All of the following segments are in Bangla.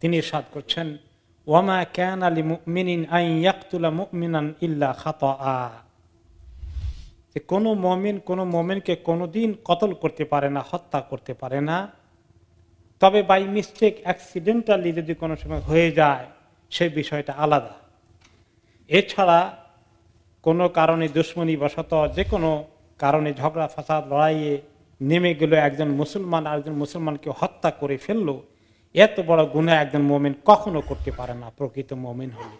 তিনি সাদ করছেন, ওয়ামা ক্যান আলী মুমিনিন আই ইয়াকতুলা মুমিনান ইল্লা খাত যে কোনো মমিন কোনো মমিনকে কোনোদিন কতল করতে পারে না, হত্যা করতে পারে না। তবে বাই মিস্টেক, অ্যাক্সিডেন্টালি যদি কোনো সময় হয়ে যায় সেই বিষয়টা আলাদা। এছাড়া কোনো কারণে দুশ্মনী বশত যে কোনো কারণে ঝগড়া, ফাসাদ, লড়াইয়ে নেমে গেল একজন মুসলমান, আরেকজন মুসলমানকে হত্যা করে ফেলল এত বড় গুণা একজন মোমেন কখনো করতে পারে না, প্রকৃত মোমেন হলে।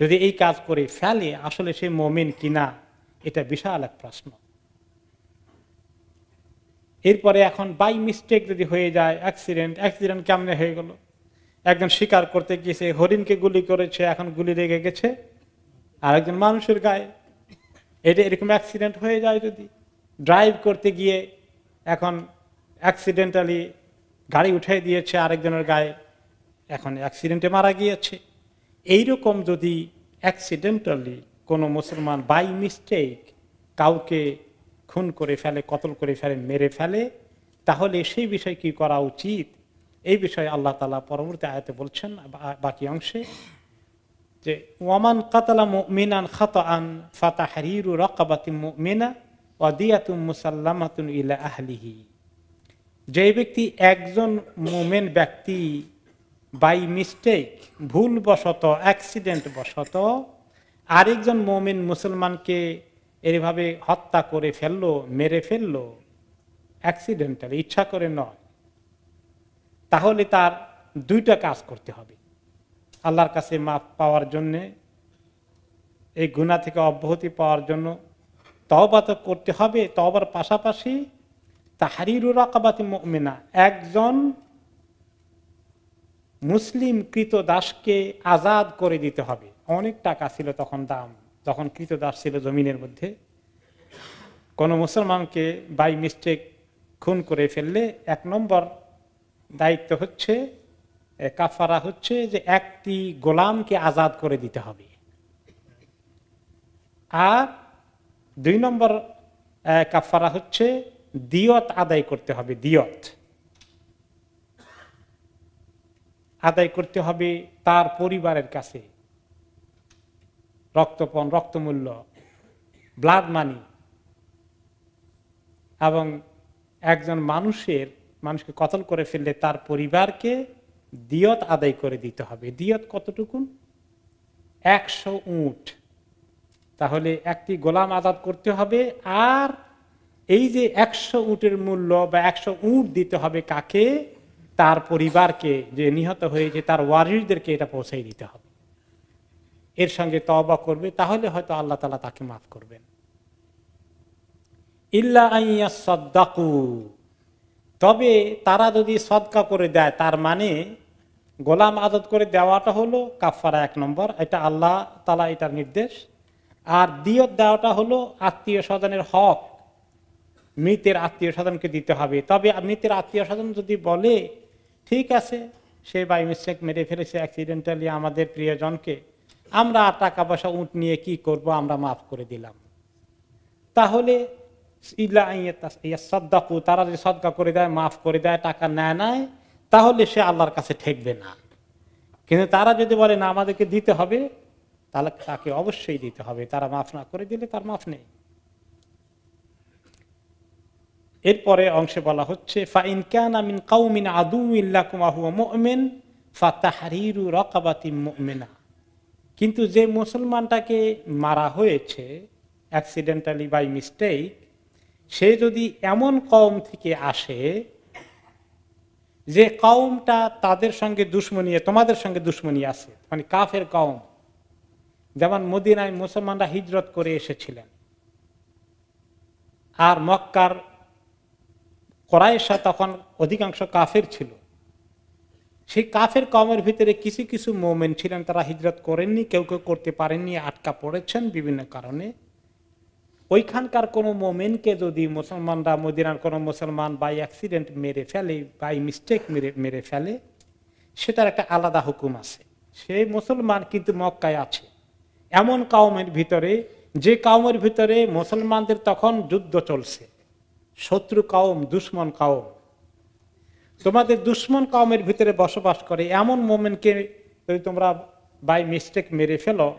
যদি এই কাজ করে ফেলে, আসলে সে মোমেন কিনা, এটা বিশাল এক প্রশ্ন। এরপরে এখন বাই মিস্টেক যদি হয়ে যায় অ্যাক্সিডেন্ট অ্যাক্সিডেন্ট কেমনে হয়ে গেল? একজন শিকার করতে গিয়েছে, হরিণকে গুলি করেছে, এখন গুলি লেগে গেছে। আর একজন মানুষের গায়ে। এটা এরকম অ্যাক্সিডেন্ট হয়ে যায় যদি। ড্রাইভ করতে গিয়ে এখন অ্যাক্সিডেন্টালি গাড়ি উঠে দিয়েছে আরেকজনের গায়ে। এখন অ্যাক্সিডেন্টে মারা গিয়েছে। এইরকম যদি অ্যাক্সিডেন্টালি কোনো মুসলমান বাই মিস্টেক কাউকে খুন করে ফেলে, কতল করে ফেলে, মেরে ফেলে, তাহলে সেই বিষয় কি করা উচিত? এই বিষয়ে আল্লাহ তালা পরবর্তী আয়তে বলছেন, বাকি অংশে যে, ওয়ামান কাতালা মিনান খাত আন ফাতা হারিরু রকাবাতি মিনা অদিয়াতুম মুসাল্লামাতুন ইলা আহলিহি। যে ব্যক্তি একজন মোমেন ব্যক্তি বাই মিস্টেক, ভুলবশত অ্যাক্সিডেন্ট বশত আরেকজন মোমেন মুসলমানকে এভাবে হত্যা করে ফেলল, মেরে ফেলল, অ্যাক্সিডেন্টাল, ইচ্ছা করে নয়, তাহলে তার দুইটা কাজ করতে হবে। আল্লাহর কাছে মাপ পাওয়ার জন্যে, এই গুণা থেকে অব্যাহতি পাওয়ার জন্য তবা তো করতে হবে তবার পাশাপাশি তাহারিরুর রাকাবাতি মেনা একজন মুসলিম কৃত দাসকে আজাদ করে দিতে হবে। অনেক টাকা ছিল তখন দাম। যখন কৃত দাস ছিল জমিনের মধ্যে। কোন মুসলমানকে বাই মিস্টেক খুন করে ফেললে এক নম্বর দায়িত্ব হচ্ছে কাফারা হচ্ছে যে একটি গোলামকে আজাদ করে দিতে হবে। আর দুই নম্বর কাফারা হচ্ছে দিয়ত আদায় করতে হবে, দিয়ত। আদায় করতে হবে তার পরিবারের কাছে। রক্তপণ, রক্তমূল্য ব্লাড মানি এবং একজন মানুষের, মানুষকে কতল করে ফেললে তার পরিবারকে দিয়ত আদায় করে দিতে হবে। দিয়ত কতটুকুন? একশো উঠ তাহলে একটি গোলাম আজাদ করতে হবে আর এই যে একশো উটের মূল্য বা একশো উট দিতে হবে কাকে? তার পরিবারকে, যে নিহত হয়েছে, তার ওয়ারিসদেরকে এটা পৌঁছাই দিতে হবে। এর সঙ্গে তবা করবে, তাহলে হয়তো আল্লাহ তালা তাকে মাফ করবেন। ইল্লা আইয়া সদ্দাকু তবে তারা যদি সদকা করে দেয়, তার মানে গোলাম আদত করে দেওয়াটা হলো কাফারা এক নম্বর, এটা আল্লাহ তালা এটার নির্দেশ। আর দিয়ত দেওয়াটা হলো আত্মীয় স্বজনের হক। মৃতের আত্মীয় স্বজনকে দিতে হবে। তবে মৃতের আত্মীয় স্বজন যদি বলে, ঠিক আছে, সে বাই মিস্টেক মেরে ফেলেছে অ্যাক্সিডেন্টালি আমাদের প্রিয়জনকে, আমরা টাকা পয়সা উঠ নিয়ে কি করব, আমরা মাফ করে দিলাম। তাহলে সদ্দাকু তারা যদি সদ্গা করে দেয়, মাফ করে দেয়, টাকা নেয় নেয় তাহলে সে আল্লাহর কাছে ঠেকবে না। কিন্তু তারা যদি বলে, না, আমাদেরকে দিতে হবে, তাহলে তাকে অবশ্যই দিতে হবে। তারা মাফ না করে দিলে তার মাফ নেই। এরপরে অংশে বলা হচ্ছে, ফাইন ক্যান আমিন কাউমিন আদু ইল্লাকুমাহুমিন ফাতাহারিরু রকাবাতি মুমিনা। কিন্তু যে মুসলমানটাকে মারা হয়েছে অ্যাক্সিডেন্টালি বাই মিস্টেক সে যদি এমন কম থেকে আসে, যে কওমটা তাদের সঙ্গে দুশ্মনী, তোমাদের সঙ্গে দুশ্মনী আছে মানে কাফের কওম, যেমন মদিনায় মুসলমানরা হিজরত করে এসেছিলেন, আর মক্কার করায়েশা তখন অধিকাংশ কাফের ছিল। সেই কাফের কমের ভিতরে কিছু কিছু মোমেন্ট ছিলেন, তারা হিজরত করেননি, কেউ কেউ করতে পারেননি, আটকা পড়েছেন বিভিন্ন কারণে। ওইখানকার কোনো মোমেনকে যদি মুসলমানরা, মদিনার কোনো মুসলমান বাই অ্যাক্সিডেন্ট মেরে ফেলে বাই মিস্টেক মেরে মেরে ফেলে, সেটার একটা আলাদা হুকুম আছে। সেই মুসলমান কিন্তু মক্কায় আছে। এমন কাউমের ভিতরে, যে কাউমের ভিতরে মুসলমানদের তখন যুদ্ধ চলছে। শত্রু কাউম, দুশ্মন কাউম। তোমাদের দুশ্মন কমের ভিতরে বসবাস করে এমন মোমেন্টকে যদি তোমরা বাই মিস্টেক মেরে ফেলো,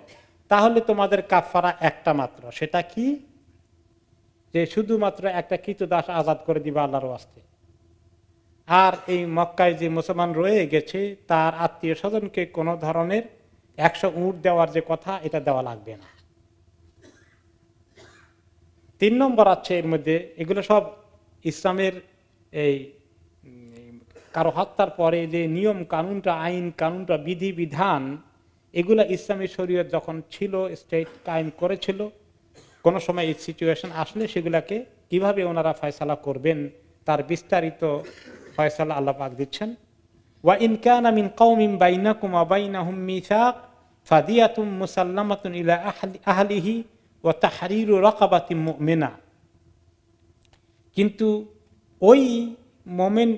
তাহলে তোমাদের কাফারা একটা মাত্র। সেটা কি? যে শুধুমাত্র একটা দাস আজাদ করে দিবা আল্লাহর ওয়াস্তে। আর এই মক্কায় যে মুসলমান রয়ে গেছে, তার আত্মীয় স্বজনকে কোনো ধরনের একশো উঁট দেওয়ার যে কথা, এটা দেওয়া লাগবে না। তিন নম্বর আছে এর মধ্যে, এগুলো সব ইসলামের এই, কারও হত্যার পরে যে নিয়ম, কানুনটা, আইন, কানুনটা, বিধি, বিধান, এগুলা ইসলামী শরীয়ত যখন ছিল, স্টেট কায়েম করেছিল, কোনো সময় এই সিচুয়েশন আসলে সেগুলাকে কীভাবে ওনারা ফয়সালা করবেন, তার বিস্তারিত ফয়সালা আল্লাহ পাক দিচ্ছেন। ওয়া ইনকান মিন কওমিন বাইনাকুম ওয়া বাইনাহুম মিসাক ফাদিয়াতুম মুসাল্লামাতুন ইলা আহলিহি ওয়া তাহরিরু রাকাবাতিন মুমিনা। কিন্তু ওই মোমেন,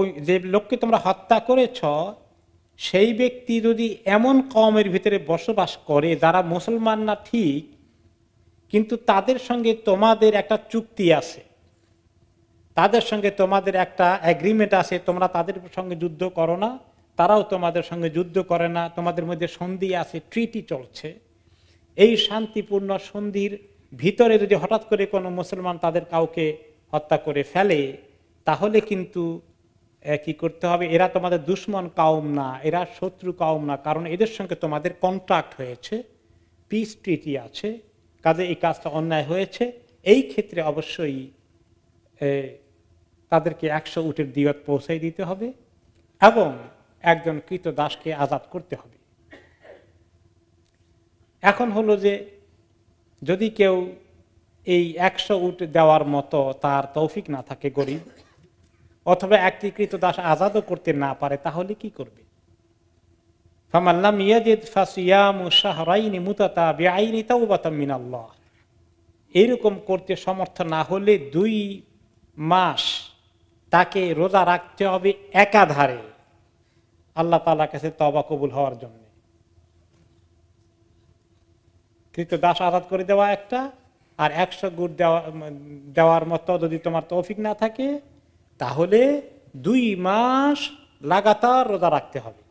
ওই যে লোককে তোমরা হত্যা করেছ, সেই ব্যক্তি যদি এমন কমের ভিতরে বসবাস করে, যারা মুসলমান না ঠিক, কিন্তু তাদের সঙ্গে তোমাদের একটা চুক্তি আছে। তাদের সঙ্গে তোমাদের একটা অ্যাগ্রিমেন্ট আছে, তোমরা তাদের সঙ্গে যুদ্ধ করো না, তারাও তোমাদের সঙ্গে যুদ্ধ করে না, তোমাদের মধ্যে সন্ধি আছে ট্রিটি চলছে। এই শান্তিপূর্ণ সন্ধির ভিতরে যদি হঠাৎ করে কোনো মুসলমান তাদের কাউকে হত্যা করে ফেলে, তাহলে কিন্তু কি করতে হবে? এরা তোমাদের দুশ্মন কাউম না, এরা শত্রু কাউম না, কারণ এদের সঙ্গে তোমাদের কন্ট্রাক্ট হয়েছে পিস ট্রিটি আছে, কাজে এই কাজটা অন্যায় হয়েছে। এই ক্ষেত্রে অবশ্যই তাদেরকে একশো উটের দিয়ত পৌঁছাই দিতে হবে এবং একজন কৃত দাসকে আজাদ করতে হবে। এখন হলো যে যদি কেউ এই একশো উট দেওয়ার মতো তার তৌফিক না থাকে গরিব, অথবা একটি কৃত দাস আজাদও করতে না পারে, তাহলে কি করবে? এরকম করতে সমর্থ না হলে দুই মাস তাকে রোজা রাখতে হবে একাধারে। আল্লাহ তালা কাছে তবা কবুল হওয়ার জন্য। কৃত দাস আজাদ করে দেওয়া একটা, আর একশো গুড় দেওয়া, দেওয়ার মতো যদি তোমার তৌফিক না থাকে, তাহলে দুই মাস লাগাতার রোজা রাখতে হবে।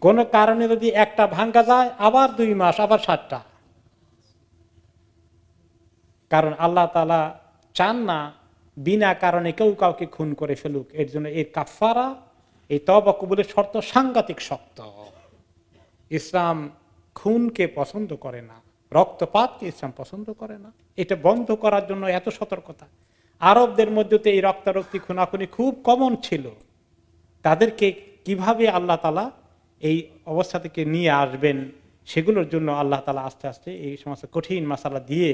কোন কারণে যদি একটা ভাঙ্গা যায়, আবার দুই মাস, আবার সাতটা। কারণ আল্লাহ তালা চান না বিনা কারণে কেউ কাউকে খুন করে ফেলুক। এর জন্য এর কাফারা এই তবা শর্ত সাংঘাতিক শক্ত। ইসলাম খুনকে পছন্দ করে না, রক্তপাতকে ইসলাম পছন্দ করে না। এটা বন্ধ করার জন্য এত সতর্কতা। আরবদের মধ্যে তো এই রক্তারক্তি খুনাখুনি খুব কমন ছিল। তাদেরকে কীভাবে আল্লাহ তালা এই অবস্থা থেকে নিয়ে আসবেন, সেগুলোর জন্য আল্লাহ তালা আস্তে আস্তে এই সমস্ত কঠিন মশালা দিয়ে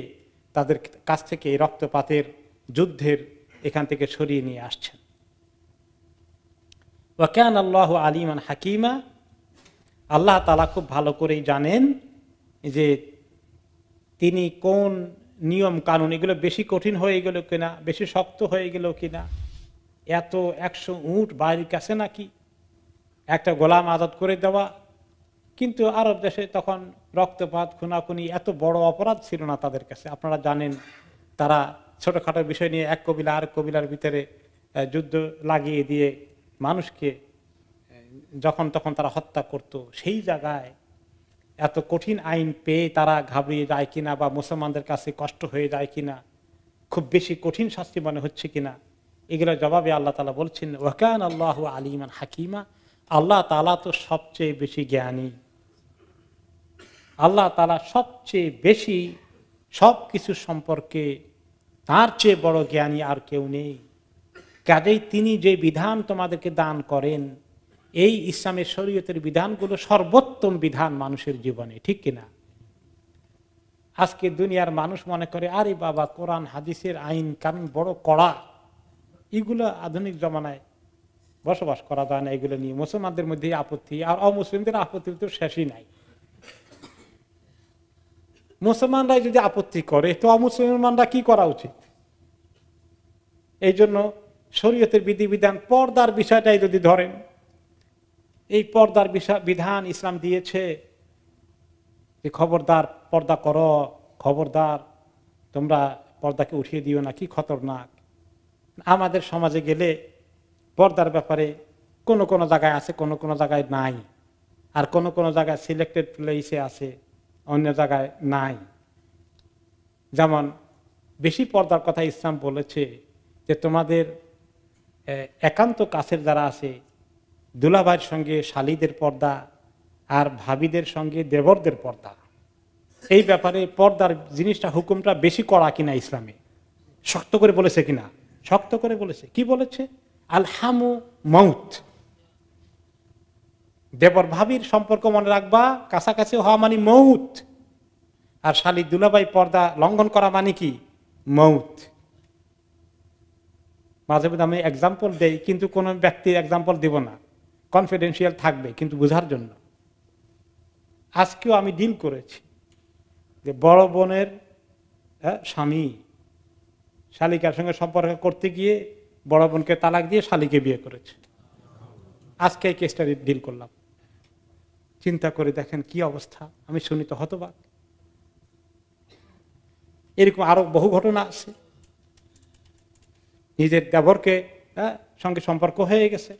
তাদের কাছ থেকে এই রক্তপাতের যুদ্ধের এখান থেকে সরিয়ে নিয়ে আসছেন। ওয়াকান আল্লাহ আলিমান হাকিমা আল্লাহ তালা খুব ভালো করেই জানেন যে তিনি কোন নিয়ম কানুন, এগুলো বেশি কঠিন হয়ে গেল কিনা, বেশি শক্ত হয়ে গেল কিনা, এত একশো উঁট বাড়ির কাছে নাকি? একটা গোলাম আজাদ করে দেওয়া। কিন্তু আরব দেশে তখন রক্তপাত, খুনাখুনি এত বড় অপরাধ ছিল না তাদের কাছে। আপনারা জানেন, তারা ছোটোখাটো বিষয় নিয়ে এক কবিলা আর কবিলার ভিতরে যুদ্ধ লাগিয়ে দিয়ে মানুষকে যখন তখন তারা হত্যা করত, সেই জায়গায় এত কঠিন আইন পেয়ে তারা ঘাবড়িয়ে যায় কিনা বা মুসলমানদের কাছে কষ্ট হয়ে যায় কিনা, খুব বেশি কঠিন শাস্তি মনে হচ্ছে কিনা এগুলো জবাবে আল্লাহ তালা বলছেন ওয়াকান আল্লাহ আলিমান হাকিমা আল্লাহ তালা তো সবচেয়ে বেশি জ্ঞানী। আল্লাহ তালা সবচেয়ে বেশি সব কিছু সম্পর্কে তার চেয়ে বড় জ্ঞানী আর কেউ নেই। কাজেই তিনি যে বিধান তোমাদেরকে দান করেন এই ইসলামের শরীয়তের বিধানগুলো সর্বোত্তম বিধান মানুষের জীবনে, ঠিক কিনা আজকে দুনিয়ার মানুষ মনে করে, আরে বাবা, কোরআন, হাদিসের আইন, কারণ বড় কড়া। এগুলো আধুনিক জমানায় বসবাস করা যায় না এগুলো নিয়ে। মুসলমানদের মধ্যে আপত্তি, আর অমুসলিমদের আপত্তি তো শেষই নাই। মুসলমানরাই যদি আপত্তি করে, তো অমুসলমানরা কি করা উচিত? এই জন্য শরীয়তের বিধিবিধান পর্দার বিষয়টাই যদি ধরেন এই পর্দার বিধান ইসলাম দিয়েছে যে খবরদার, পর্দা করো, খবরদার, তোমরা পর্দাকে উঠিয়ে দিও না, কি খতরনাক। আমাদের সমাজে গেলে পর্দার ব্যাপারে কোন কোন জায়গায় আছে, কোন কোন জায়গায় নাই। আর কোন কোন জায়গায় সিলেক্টেড প্লেসে আছে, অন্য জায়গায় নাই। যেমন, বেশি পর্দার কথা ইসলাম বলেছে যে তোমাদের একান্ত কাছের যারা আছে দুলাভাইয়ের সঙ্গে, শালিদের পর্দা আর ভাবিদের সঙ্গে, দেবরদের পর্দা। এই ব্যাপারে পর্দার জিনিসটা, হুকুমটা বেশি করা কিনা ইসলামে? শক্ত করে বলেছে কিনা? শক্ত করে বলেছে। কি বলেছে? আলহামু মৌত দেবর ভাবির সম্পর্ক মনে রাখবা, কাছাকাছি হওয়া মানে মৌত। আর শালি দুলাবাই পর্দা লঙ্ঘন করা মানে কি? মৌত। মাঝে মধ্যে আমি এক্সাম্পল দেই, কিন্তু কোনো ব্যক্তির এক্সাম্পল দিব না। কনফিডেন্সিয়াল থাকবে, কিন্তু বোঝার জন্য। আজকেও আমি ডিল করেছি যে বড় বোনের স্বামী শালিকার সঙ্গে সম্পর্ক করতে গিয়ে বড় বোনকে তালাক দিয়ে শালিকে বিয়ে করেছে। আজকে এই কেসটা ডিল করলাম। চিন্তা করে দেখেন কি অবস্থা। আমি শুনি তো হতবাক। এরকম আরও বহু ঘটনা আছে। নিজের দেবরকে সঙ্গে সম্পর্ক হয়ে গেছে।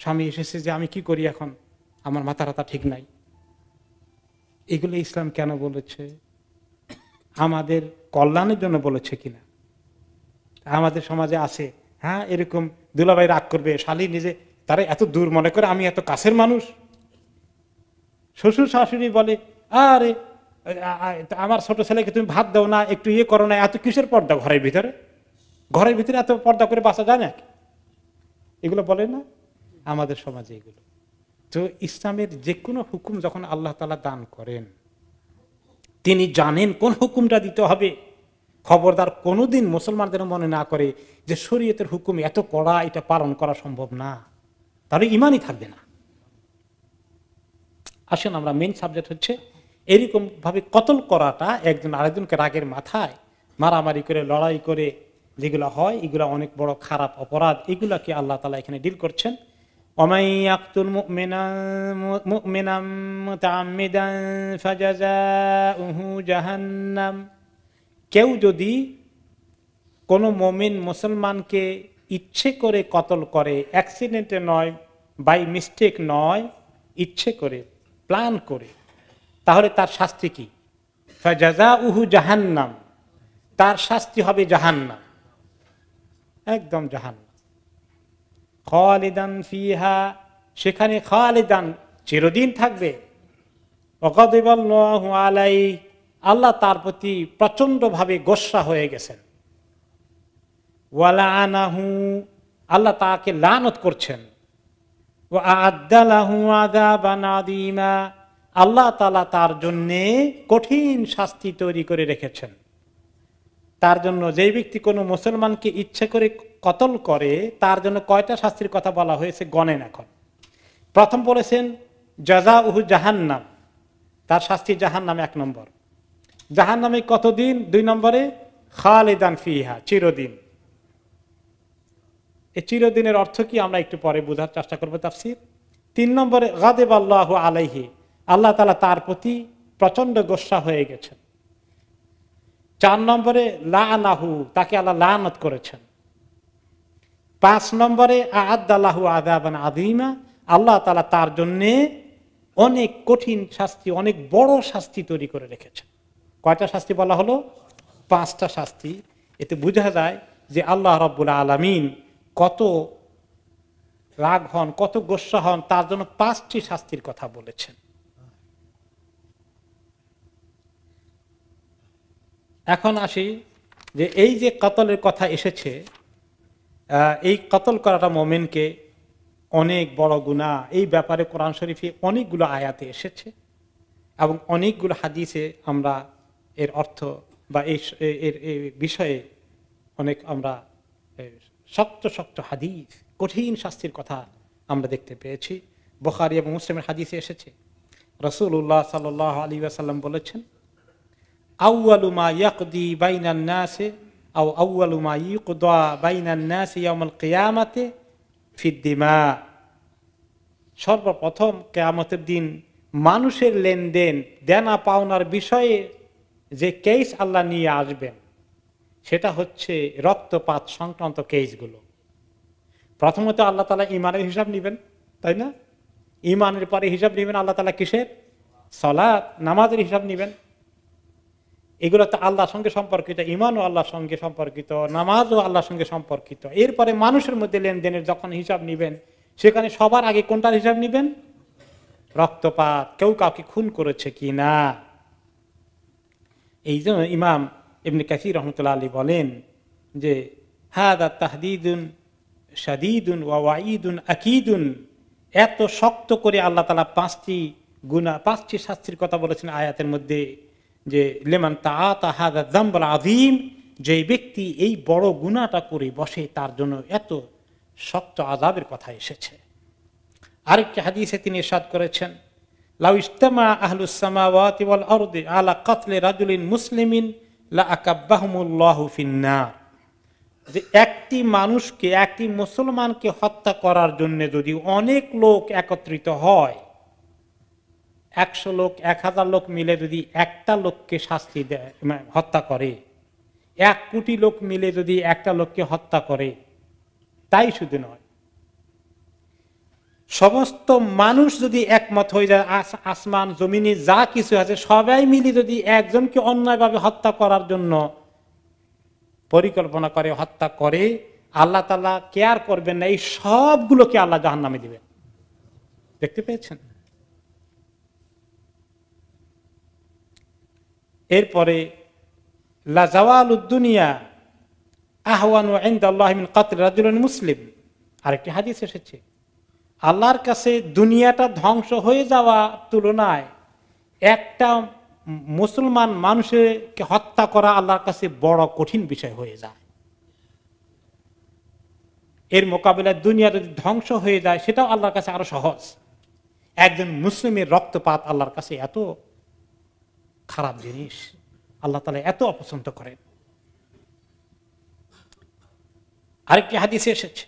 স্বামী এসেছে যে আমি কি করি এখন? আমার মাথা রাতা ঠিক নাই। এগুলো ইসলাম কেন বলেছে? আমাদের কল্যাণের জন্য বলেছে কিনা? আমাদের সমাজে আছে। হ্যাঁ এরকম দুলাভাই রাগ করবে, শালি নিজে, তারা এত দূর মনে করে আমি এত কাছের মানুষ? শ্বশুর শাশুড়ি বলে, আরে আমার ছোট ছেলেকে তুমি ভাত দাও না, একটু ইয়ে করো না, এত কিসের পর্দা ঘরের ভিতরে? ঘরের ভিতরে এত পর্দা করে বাঁচা যায় না এগুলো বলে না? আমাদের সমাজে এগুলো। তো ইসলামের যে কোনো হুকুম যখন আল্লাহ তালা দান করেন, তিনি জানেন কোন হুকুমটা দিতে হবে। খবরদার কোনোদিন মুসলমানদের মনে না করে যে শরীয়তের হুকুম এত কড়া, এটা পালন করা সম্ভব না। তাহলে ইমানই থাকবে না। আসেন আমরা মেন সাবজেক্ট হচ্ছে এরকম ভাবে কতল করাটা, একজন আরেকজনকে রাগের মাথায় মারামারি করে, লড়াই করে যেগুলো হয়, এগুলো অনেক বড় খারাপ অপরাধ, এগুলাকে আল্লাহ তালা এখানে ডিল করছেন। কেউ যদি কোন মমিন মুসলমানকে ইচ্ছে করে কতল করে অ্যাক্সিডেন্টে নয় বাই মিস্টেক নয়, ইচ্ছে করে প্ল্যান করে, তাহলে তার শাস্তি কি? ফাজাজা উহু জাহান্নাম। তার শাস্তি হবে জাহান্নাম। একদম জাহান্নাম। খালিদান ফিহা, সেখানে খালিদান চিরদিন থাকবে। আলাই আল্লাহ তার প্রতি প্রচণ্ড ভাবে গোসা হয়ে গেছেন। ওয়ালা আনাহু আল্লাহ তাকে লানত করছেন। ও আদালাহু আদা বানাদিমা আল্লাহ তালা তার জন্যে কঠিন শাস্তি তৈরি করে রেখেছেন। তার জন্য যে ব্যক্তি কোনো মুসলমানকে ইচ্ছে করে কতল করে, তার জন্য কয়টা শাস্তির কথা বলা হয়েছে গণেন এখন। প্রথম বলেছেন জাজা উহু জাহান্নাম। তার শাস্তি জাহান্নাম এক নম্বর। জাহান নামে কতদিন? দুই নম্বরে, খালেদান ফিহা, চিরদিন। এই চিরদিনের অর্থ কি আমরা একটু পরে বোঝার চেষ্টা করব তাফসির? তিন নম্বরে গাদেব আল্লাহ আলাইহি, আল্লাহ তালা তার প্রতি প্রচণ্ড গোসা হয়ে গেছেন। চার নম্বরে লাহু তাকে আল্লাহ লানত করেছেন। পাঁচ নম্বরে আদাল্লাহু আদাবান আদিমা আল্লাহ তালা তার জন্যে অনেক কঠিন শাস্তি, অনেক বড় শাস্তি তৈরি করে রেখেছেন। কয়টা শাস্তি বলা হলো? পাঁচটা শাস্তি। এতে বোঝা যায় যে আল্লাহ রব্বুল আলমিন কত রাগ হন, কত গোসা হন, তার জন্য পাঁচটি শাস্তির কথা বলেছেন। এখন আসি যে এই যে কতলের কথা এসেছে এই কতল করাটা মোমেনকে অনেক বড় গুণা এই ব্যাপারে কোরআন শরীফে অনেকগুলো আয়াতে এসেছে এবং অনেকগুলো হাদিসে আমরা এর অর্থ বা এই এর এই বিষয়ে অনেক আমরা শক্ত শক্ত হাদিস, কঠিন শাস্তির কথা আমরা দেখতে পেয়েছি। বখারি এবং মুসলিমের হাদিসে এসেছে। রসুল্লাহ সাল আলী আসাল্লাম বলেছেন নাসে ইয়াউমুল কিয়ামাতে ফিদ্দিমা সর্বপ্রথম কেয়ামতের দিন মানুষের লেনদেন, দেনা পাওনার বিষয়ে যে কেস আল্লাহ নিয়ে আসবেন, সেটা হচ্ছে রক্তপাত সংক্রান্ত কেসগুলো। প্রথমত আল্লাহ তালা ইমানের হিসাব নিবেন, তাই না? ইমানের পরে হিসাব নিবেন আল্লাহ তালা কিসের? সলাৎ, নামাজের হিসাব নিবেন। এগুলো তো আল্লাহর সঙ্গে সম্পর্কিত ইমানও আল্লাহর সঙ্গে সম্পর্কিত, নামাজও আল্লাহর সঙ্গে সম্পর্কিত। এরপরে মানুষের মধ্যে লেনদেনের যখন হিসাব নিবেন, সেখানে সবার আগে কোনটার হিসাব নিবেন? রক্তপাত। কেউ কাউকে খুন করেছে কি না? এই জন্য ইমাম এমনি কাসির রহমতুল্লাহ আলী বলেন যে, হাদা তাহদিদুন সাদিদুন ওয়াঈদুন আকিদুন। এত শক্ত করে আল্লাহ তালা পাঁচটি গুণা পাঁচটি শাস্তির কথা বলেছেন আয়াতের মধ্যে। যে, লেমান তাহাদা জাম্বল আজিম যে ব্যক্তি এই বড় গুণাটা করে বসে, তার জন্য এত শক্ত আজাবের কথা এসেছে। আরেকটি হাদিসে তিনি সাদ করেছেন, লাউ ইস্তেমা আহলুসামাওয়াতি ওয়াল আলা কাতলে রাজুলিন মুসলিমিন লা আকাব্বাহুমুল্লাহু ফিন্নার যে, একটি মানুষকে, একটি মুসলমানকে হত্যা করার জন্য যদি অনেক লোক একত্রিত হয় একশো লোক, এক হাজার লোক মিলে যদি একটা লোককে শাস্তি দেয় মানে হত্যা করে, এক কোটি লোক মিলে যদি একটা লোককে হত্যা করে, তাই শুধু নয়। সমস্ত মানুষ যদি একমত হয়ে যায় আসমান, জমিনে যা কিছু আছে, সবাই মিলে যদি একজনকে অন্যায়ভাবে হত্যা করার জন্য পরিকল্পনা করে, হত্যা করে, আল্লাহ তালা কেয়ার করবেন না, এই সবগুলোকে আল্লাহ জাহান নামে দিবেন। দেখতে পেয়েছেন? এরপরে লাজাওয়াল উদ্দুনিয়া আহওয়ান মুসলিম। আরেকটি হাদিস এসেছে। আল্লাহর কাছে দুনিয়াটা ধ্বংস হয়ে যাওয়া তুলনায় একটা মুসলমান মানুষকে হত্যা করা আল্লাহর কাছে বড় কঠিন বিষয় হয়ে যায়। এর মোকাবিলায় দুনিয়া যদি ধ্বংস হয়ে যায়, সেটাও আল্লাহর কাছে আরও সহজ। একজন মুসলিমের রক্তপাত আল্লাহর কাছে এত খারাপ জিনিস। আল্লাহ তালা এত অপছন্দ করেন। আরেকটি হাদিসে এসেছে,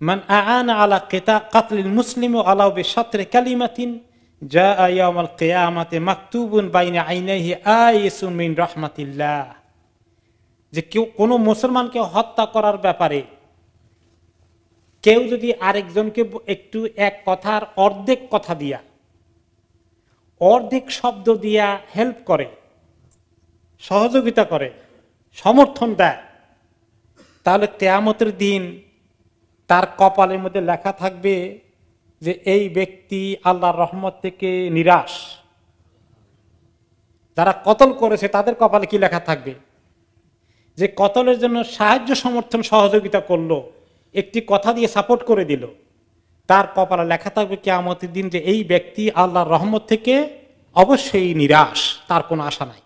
মান আন আলা কেতা, কাতলিল মুসলিম আলাউ বে সাত্রে কালিমাতিন যা কেউ, কোনো মুসলমানকে হত্যা করার ব্যাপারে কেউ যদি আরেকজনকে একটু এক কথার অর্ধেক কথা দিয়া অর্ধেক শব্দ দিয়া হেল্প করে, সহযোগিতা করে, সমর্থন দেয়। তাহলে তেয়ামতের দিন তার কপালের মধ্যে লেখা থাকবে যে, এই ব্যক্তি আল্লাহর রহমত থেকে নিরাশ। যারা কতল করেছে, তাদের কপালে কি লেখা থাকবে? যে কতলের জন্য সাহায্য, সমর্থন, সহযোগিতা করল, একটি কথা দিয়ে সাপোর্ট করে দিল। তার কপালে লেখা থাকবে কেয়ামতের দিন যে এই ব্যক্তি আল্লাহর রহমত থেকে অবশ্যই নিরাশ, তার কোনো আশা নাই।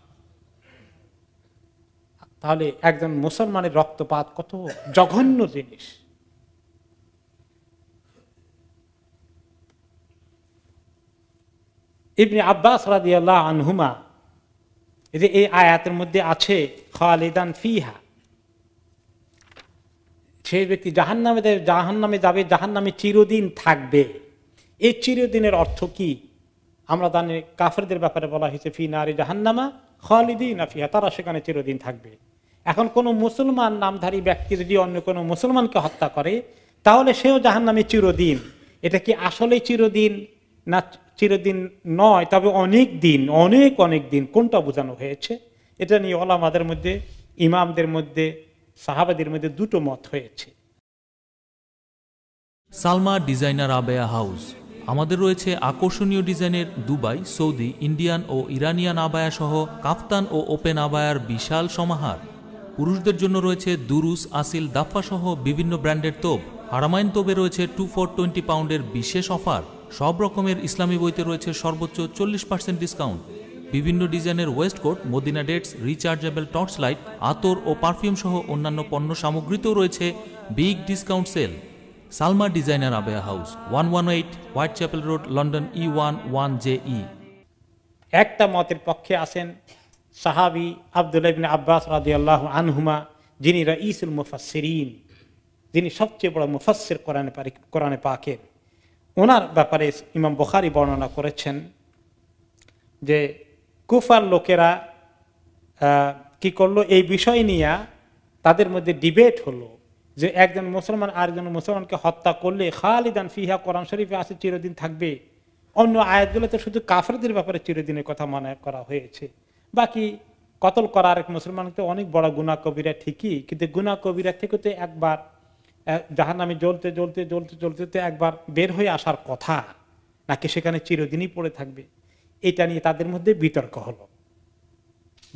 তাহলে একজন মুসলমানের রক্তপাত কত জঘন্য জিনিস। ইবনে আব্বাস রাদিয়াল্লাহ আনহুমা, এই যে এই আয়াতের মধ্যে আছে খালিদান ফিহা সেই ব্যক্তি জাহান নামে জাহান নামে যাবে জাহান নামে চিরদিন থাকবে। এই চিরদিনের অর্থ কি? আমরা জানি কাফেরদের ব্যাপারে বলা হয়েছে, ফি নারী জাহান্নামা খালিদিন ফিহা, তারা সেখানে চিরদিন থাকবে। এখন কোন মুসলমান নামধারী ব্যক্তি যদি অন্য কোনো মুসলমানকে হত্যা করে, তাহলে সেও জাহান নামে চিরদিন। এটা কি আসলে চিরদিন না চিরদিন নয়, তবে অনেক দিন, অনেক অনেক দিন। কোনটা বোঝানো হয়েছে? এটা নিয়ে ওলামাদের মধ্যে, ইমামদের মধ্যে সাহাবাদের মধ্যে দুটো মত হয়েছে। Salma designer abaya house. আমাদের রয়েছে আকর্ষণীয় ডিজাইনের দুবাই, সৌদি, ইন্ডিয়ান ও ইরানিয়ান আবায়া সহ কাফতান ও ওপেন আবায়ার বিশাল সমাহার। পুরুষদের জন্য রয়েছে দুরুস, আসিল দাফা সহ বিভিন্ন ব্র্যান্ডের তোপ। হারামাইন তোবে রয়েছে টু ফোর টোয়েন্টি পাউন্ডের বিশেষ অফার। সব রকমের ইসলামী বইতে রয়েছে সর্বোচ্চ চল্লিশ পার্সেন্ট ডিসকাউন্ট। বিভিন্ন ডিজাইনের waistcoat Medina dates rechargeable torch light আতর ও পারফিউম সহ অন্যান্য পণ্য সামগ্রীতেও রয়েছে big discount sale Salma designer abaya house one one eight Whitechapel road, London E one one J E একটা মতের পক্ষে আসেন সাহাবি আবদুল্লাহ আব্বাস রাজি আল্লাহ আনহুমা, যিনি রঈসুল মুফাসিরিন যিনি সবচেয়ে বড় মুফাসির কোরআনে কোরআনে পাকের ওনার ব্যাপারে ইমাম বখারি বর্ণনা করেছেন যে কুফার লোকেরা কি করল? এই বিষয় নিয়ে তাদের মধ্যে ডিবেট হলো যে একজন মুসলমান আরেকজন মুসলমানকে হত্যা করলে খালিদান ফিহা কোরআন শরীফে আছে, চিরদিন থাকবে। অন্য আয়াতগুলোতে শুধু কাফরদের ব্যাপারে চিরদিনের কথা মনে করা হয়েছে। বাকি কতল করা আরেক মুসলমানকে অনেক বড় গুণা কবিরা ঠিকই, কিন্তু গুণা কবিরা থেকে তো একবার জাহান নামে জ্বলতে জ্বলতে জ্বলতে জ্বলতে একবার বের হয়ে আসার কথা, নাকি সেখানে চিরদিনই পড়ে থাকবে? এটা নিয়ে তাদের মধ্যে বিতর্ক হলো।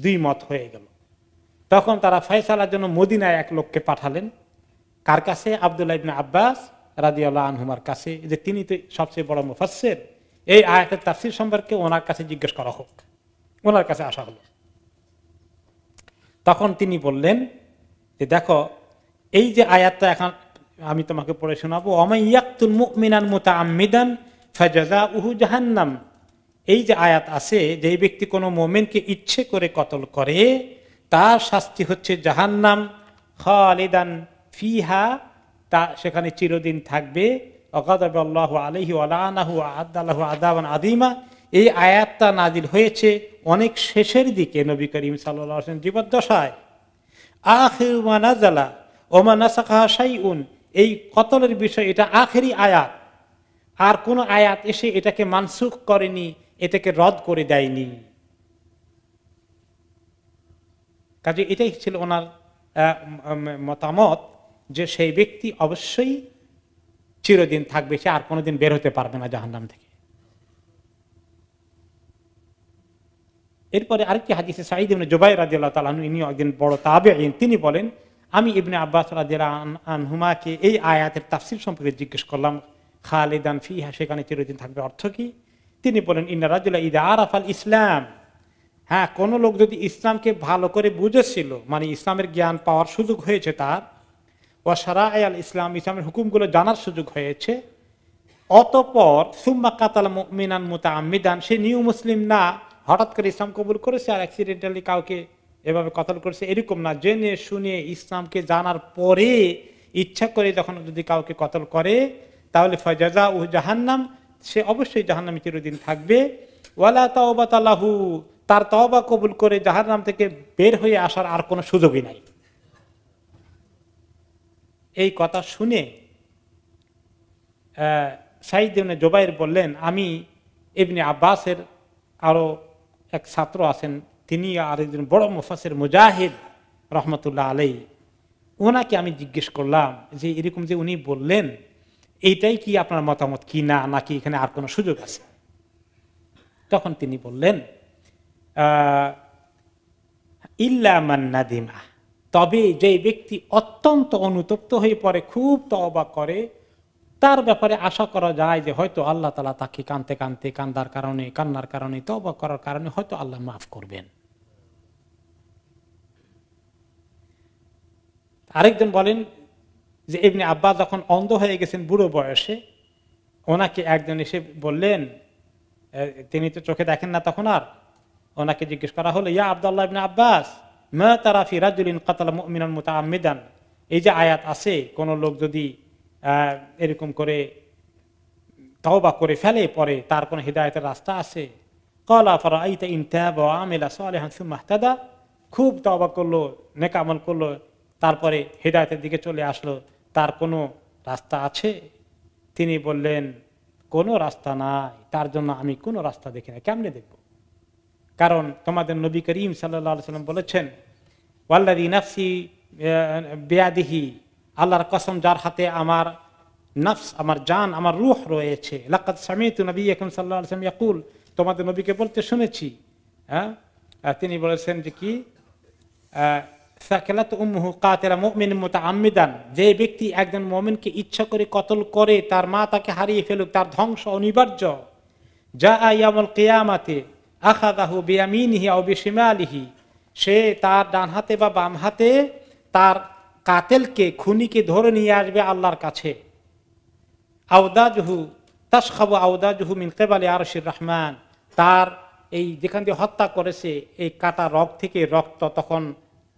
দুই মত হয়ে গেল। তখন তারা ফয়সালার জন্য মদিনায় এক লোককে পাঠালেন। কার কাছে? আবদুল্লাহ ইবনে আব্বাস রাজিউল্লাহ আনহুমার কাছে, যে তিনি তো সবচেয়ে বড় মুফাসের এই আয়াতের তাফসির সম্পর্কে ওনার কাছে জিজ্ঞেস করা হোক। ওনার কাছে আসা হলো। তখন তিনি বললেন যে, দেখো, এই যে আয়াতটা এখন আমি তোমাকে পড়ে শোনাবো অমাইয়াকুল মুমিনান মুতা আমিদান ফাজাজা উহু জাহান্নাম। এই যে আয়াত আছে যে ব্যক্তি কোনো মোমেনকে ইচ্ছে করে কতল করে, তার শাস্তি হচ্ছে জাহান্নাম। খালিদান ফিহা, তা সেখানে চিরদিন থাকবে। অগাদাবাল্লাহ আলহি আলাহু আদাবান আদিমা এই আয়াতটা নাজিল হয়েছে অনেক শেষের দিকে নবী করিম সাল্লাম জীবদ্দশায়। ওমানাসাখা সাইউন এই কতলের বিষয়, এটা আখেরি আয়াত। আর কোন আয়াত এসে এটাকে মানসুখ করেনি। এটাকে রদ করে দেয়নি। কাজে এটাই ছিল ওনার মতামত যে সেই ব্যক্তি অবশ্যই চিরদিন থাকবে, সে আর কোনোদিন বের হতে পারবে না জাহান্নাম থেকে। এরপরে আরেকটি হাদিসে সাইদ ইবনে জুবাই রাদিয়াল্লাহু তাআলা ইনি একদিন বড় তাবেঈন, তিনি বলেন, আমি ইবনে আব্বাস আনহুমাকে এই আয়াতের তাফসীর সম্পর্কে জিজ্ঞেস করলাম, খালিদান ফিহা, সেখানে চিরদিন থাকবে অর্থ কি? তিনি বলেন, ইন্না রাজুল্লাহ ইদা আরাফাল ইসলাম। হ্যাঁ কোনো লোক যদি ইসলামকে ভালো করে বুঝেছিল মানে ইসলামের জ্ঞান পাওয়ার সুযোগ হয়েছে তার ও সারা আয়াল ইসলাম, ইসলামের হুকুমগুলো জানার সুযোগ হয়েছে, অতপর সুম্মা কাতাল মিনান মুতা আমিদান সে নিউ মুসলিম না, হঠাৎ করে ইসলাম কবুল করেছে আর অ্যাক্সিডেন্টালি কাউকে এভাবে কতল করেছে এরকম না। জেনে শুনে ইসলামকে জানার পরে ইচ্ছা করে যখন যদি কাউকে কতল করে, তাহলে ফজাজা উ জাহান্নাম সে অবশ্যই জাহান্নামে চিরদিন থাকবে। ওয়ালা তাওবাতালাহু তার তওবা কবুল করে জাহান্নাম থেকে বের হয়ে আসার আর কোনো সুযোগই নাই। এই কথা শুনে সাইদ জোবাইর বললেন, আমি এমনি আব্বাসের আরও এক ছাত্র আছেন, তিনি আর একজন বড় মুফাসের মুজাহিদ রহমতুল্লাহ আলাই ওনাকে আমি জিজ্ঞেস করলাম যে, এরকম যে উনি বললেন এইটাই কি আপনার মতামত কি? না, নাকি এখানে আর কোনো সুযোগ আছে? তখন তিনি বললেন ইল্লামান্নাদিমা তবে যে ব্যক্তি অত্যন্ত অনুতপ্ত হয়ে পড়ে, খুব তবা করে, তার ব্যাপারে আশা করা যায় যে হয়তো আল্লাহ তালা তাকে কানতে কানতে কান্দার কারণে, কান্নার কারণে তবা করার কারণে হয়তো আল্লাহ মাফ করবেন। আরেকজন বলেন যে এমনি আব্বা যখন অন্ধ হয়ে গেছেন বুড়ো বয়সে, ওনাকে একজন এসে বললেন তিনি তো চোখে দেখেন না তখন আর? ওনাকে জিজ্ঞেস করা হলো, ইয়া আবদুল্লাহ ইবনে আব্বাস, মা তারা ফিরাজুলিন কাতাল মিনান মুতা আমিদান এই যে আয়াত আছে, কোন লোক যদি এরকম করে তওবা করে ফেলে, পরে তার কোনো হৃদায়তের রাস্তা আছে? কলা ফরা আইতা ইনতাব আমেলা সালেহান সুমাহতাদা খুব তওবা করল, নেকামল করল, তারপরে হৃদায়তের দিকে চলে আসলো। তার কোনো রাস্তা আছে? তিনি বললেন, কোনো রাস্তা নাই, তার জন্য আমি কোনো রাস্তা দেখি না। কেমনে দেখব? কারণ তোমাদের নবী করিম সাল্লাম বলেছেন ওয়াল্লাদি নাফসি বেয়াদিহি, আল্লাহর কসম যার হাতে আমার নফস, আমার জান, আমার রুহ রয়েছে। লাকাত সামিত নবী এখন সাল্লাহ আলসালাম ইয়াকুল, তোমাদের নবীকে বলতে শুনেছি হ্যাঁ? তিনি বলেছেন যে কি? যে ব্যক্তি একজন মমিনকে ইচ্ছা করে কতল করে, তার মা তাকে হারিয়ে ফেলুক, তার ধ্বংস অনিবার্য। যা আয়ামল কেয়ামাতে আখাদাহু বিয়ামিনহি অবিসিমালিহি সে তার ডান হাতে বা বাম হাতে তার কাতেলকে, খুনিকে ধরে নিয়ে আসবে আল্লাহর কাছে। আউদাজহু তাসখাবু আউদাজহু মিন কেবালে আরশির রহমান। তার এই যেখান দিয়ে হত্যা করেছে, এই কাটা রক থেকে রক্ত তখন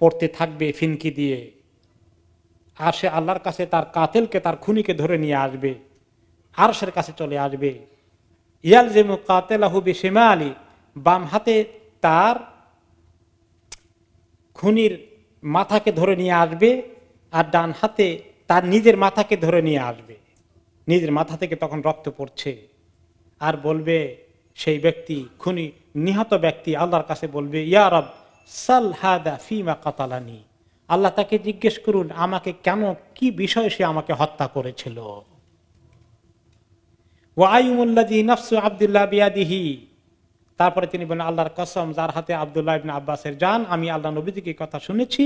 পড়তে থাকবে ফিনকি দিয়ে। আর সে আল্লাহর কাছে তার কাতেলকে, তার খুনিকে ধরে নিয়ে আসবে। আর আরশের কাছে চলে আসবে। ইয়াল জেমু কাতেলাহু বিশেমা আলী বাম হাতে তার খুনির মাথাকে ধরে নিয়ে আসবে আর ডান হাতে তার নিজের মাথাকে ধরে নিয়ে আসবে। নিজের মাথা থেকে তখন রক্ত পড়ছে। আর বলবে সেই ব্যক্তি, খুনি, নিহত ব্যক্তি আল্লাহর কাছে বলবে ইয়ারব সাল হাদা ফিমা কাতালানি। আল্লাহ তাকে জিজ্ঞেস করুন, আমাকে কেন, কি বিষয়ে সে আমাকে হত্যা করেছিল? ওয়াইমুল্লাদি তারপরে তিনি বলেন, আল্লাহর কসম, যার হাতে আবদুল্লাহ ইবিন আব্বাসের যান আমি আল্লাহ নবীদিকে কথা শুনেছি,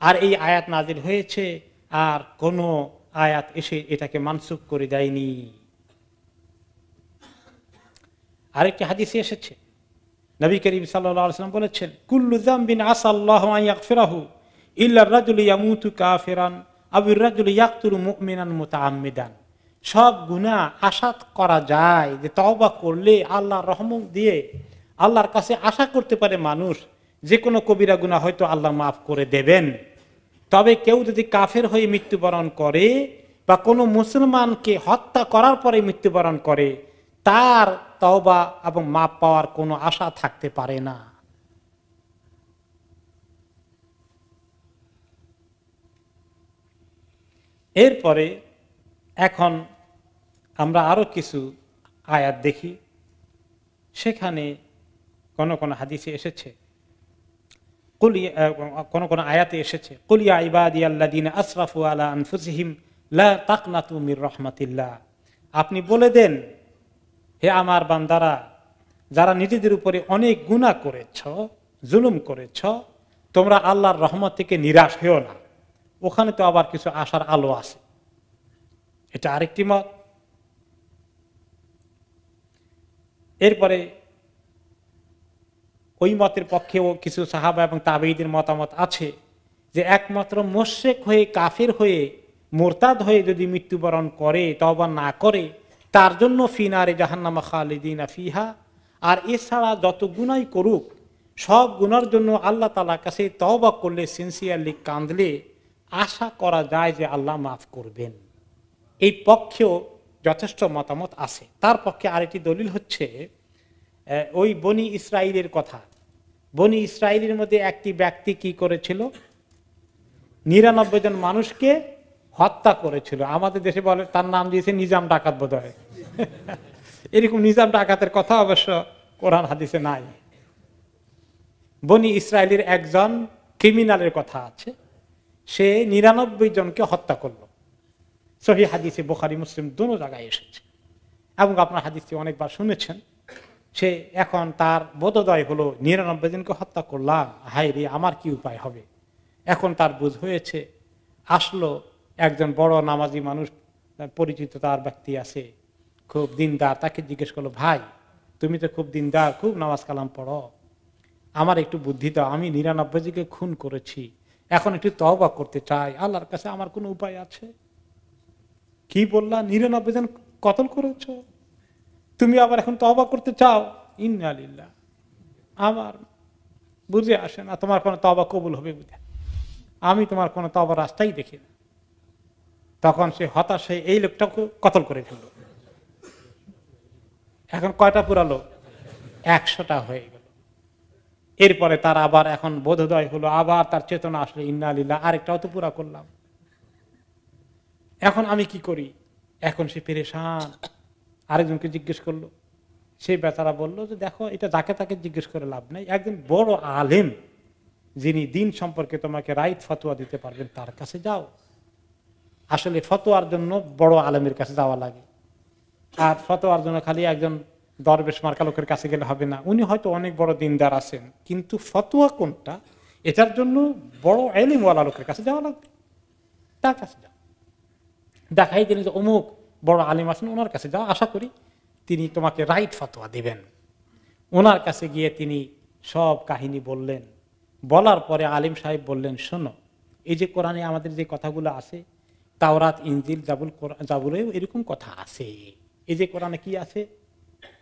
আর এই আয়াত নাজির হয়েছে, আর কোন আয়াত এসে এটাকে মানসুখ করে দেয়নি। আরেকটি হাদিসে এসেছে নবী করিম সাল্লাম বলেছেন, কুল্লু জাম্বিন আসাল্লাহ ফেরাহু ইল্লা রাজুল ইয়ামুতু কাফিরান আবির রাজুল ইয়াকতুল মুমিনান মুতাআম্মিদান। সব গুণা আশা করা যায় যে তওবা করলে আল্লাহর রহমত দিয়ে আল্লাহর কাছে আশা করতে পারে মানুষ, যে কোনো কবিরা গুণা হয়তো আল্লাহ মাফ করে দেবেন। তবে কেউ যদি কাফের হয়ে মৃত্যুবরণ করে বা কোনো মুসলমানকে হত্যা করার পরে মৃত্যুবরণ করে তার তওবা এবং মাপ পাওয়ার কোনো আশা থাকতে পারে না। এরপরে এখন আমরা আরও কিছু আয়াত দেখি। সেখানে কোন কোন হাদিসে এসেছে। কুলিয়া কোন কোন আয়াতে এসেছে কুলিয়া ইবাদি আল্লাদিন আশরাফু আলা আনফুসিহিম লা তাকনাতু মির রহমাতিল্লাহ। আপনি বলে দেন হে আমার বান্দারা, যারা নিজেদের উপরে অনেক গুণা করেছ, জুলুম করেছ, তোমরা আল্লাহর রহমত থেকে নিরাশ হয়েও না। ওখানে তো আবার কিছু আশার আলো আছে। এটা আরেকটি মত। এরপরে ওই মতের পক্ষেও কিছু সাহাবা এবং তাবেইদের মতামত আছে যে, একমাত্র মোশেক হয়ে কাফের হয়ে মোরতাদ হয়ে যদি মৃত্যুবরণ করে তবা না করে তার জন্য ফিনারে জাহান্নামা খালিদিনা ফিহা। আর এছাড়া যত গুণাই করুক, সব গুণার জন্য আল্লাহ তালার কাছে তবা করলে সিনসিয়ারলি কাঁদলে আশা করা যায় যে আল্লাহ মাফ করবেন। এই পক্ষেও যথেষ্ট মতামত আছে। তার পক্ষে আরেকটি দলিল হচ্ছে ওই বনি ইসরায়েলের কথা। বনি ইসরায়েলের মধ্যে একটি ব্যক্তি কি করেছিল? নিরানব্বই জন মানুষকে হত্যা করেছিল। আমাদের দেশে বলে, তার নাম দিয়েছে নিজাম ডাকাত বোধ এরকম নিজাম ডাকাতের কথা অবশ্য কোরআন হাদিসে নাই। বনি ইসরায়েলের একজন ক্রিমিনালের কথা আছে। সে নিরানব্বই জনকে হত্যা করল। সহি হাদিসে বোখারি, মুসলিম দুনো জায়গায় এসেছে। এবং আপনার হাদিসটি অনেকবার শুনেছেন। সে এখন তার বোধোদয় হলো, নিরানব্বই জনকে হত্যা করলাম, হায় রে, আমার কি উপায় হবে? এখন তার বুঝ হয়েছে, আসলো একজন বড় নামাজি মানুষ পরিচিত তার ব্যক্তি আছে, খুব দিনদার, তাকে জিজ্ঞেস করল, ভাই, তুমি তো খুব দিনদার, খুব নামাজ কালাম পড়ো। আমার একটু বুদ্ধি দাও, আমি নিরানব্বই জিকে খুন করেছি, এখন একটু তবা করতে চাই, আল্লাহর কাছে আমার কোনো উপায় আছে? কি বললা? নিরানব্বই জন কতল করেছ? তুমি আবার এখন তবা করতে চাও? ইন্নালিল্লা আমার বুঝে আসে না, তোমার কোনো তবা কবুল হবে বুঝে? আমি তোমার কোনো তবা রাস্তাই দেখি না। তখন সে হতাশ এই লোকটাকে কতল করে ফেলল। এখন কয়টা পুরালো একশোটা হয়ে গেল। এরপরে তার আবার এখন বোধোদয় হলো, আবার তার চেতনা আসলে ইন্নালিল্লা আরেকটাও তো পুরা করলাম। এখন আমি কি করি? এখন সে পেরেশান। আরেকজনকে জিজ্ঞেস করল। সেই বেচারা বলল যে, দেখো, এটা যাকে তাকে জিজ্ঞেস করে লাভ নাই। একজন বড় আলেম, যিনি দিন সম্পর্কে তোমাকে রাইট ফতোয়া দিতে পারবেন, তার কাছে যাও। আসলে ফতোয়ার জন্য বড় আলেমের কাছে যাওয়া লাগে। আর ফতোয়ার জন্য খালি একজন দরবেশ মার্কা লোকের কাছে গেলে হবে না। উনি হয়তো অনেক বড় দিনদার আছেন, কিন্তু ফতোয়া কোনটা? এটার জন্য বড় এলিমওয়ালা লোকের কাছে যাওয়া লাগবে। তার কাছে যাও দেখাই দিলেন যে অমুক বড় আলিম আছেন, ওনার কাছে যাও আশা করি তিনি তোমাকে রাইট ফতোয়া দিবেন। ওনার কাছে গিয়ে তিনি সব কাহিনী বললেন। বলার পরে আলিম সাহেব বললেন, শোনো, এই যে কোরআনে আমাদের যে কথাগুলো আছে তাওরাত ইঞ্জিল জাবুল জাবুলেও এরকম কথা আছে। এই যে কোরআনে কি আছে?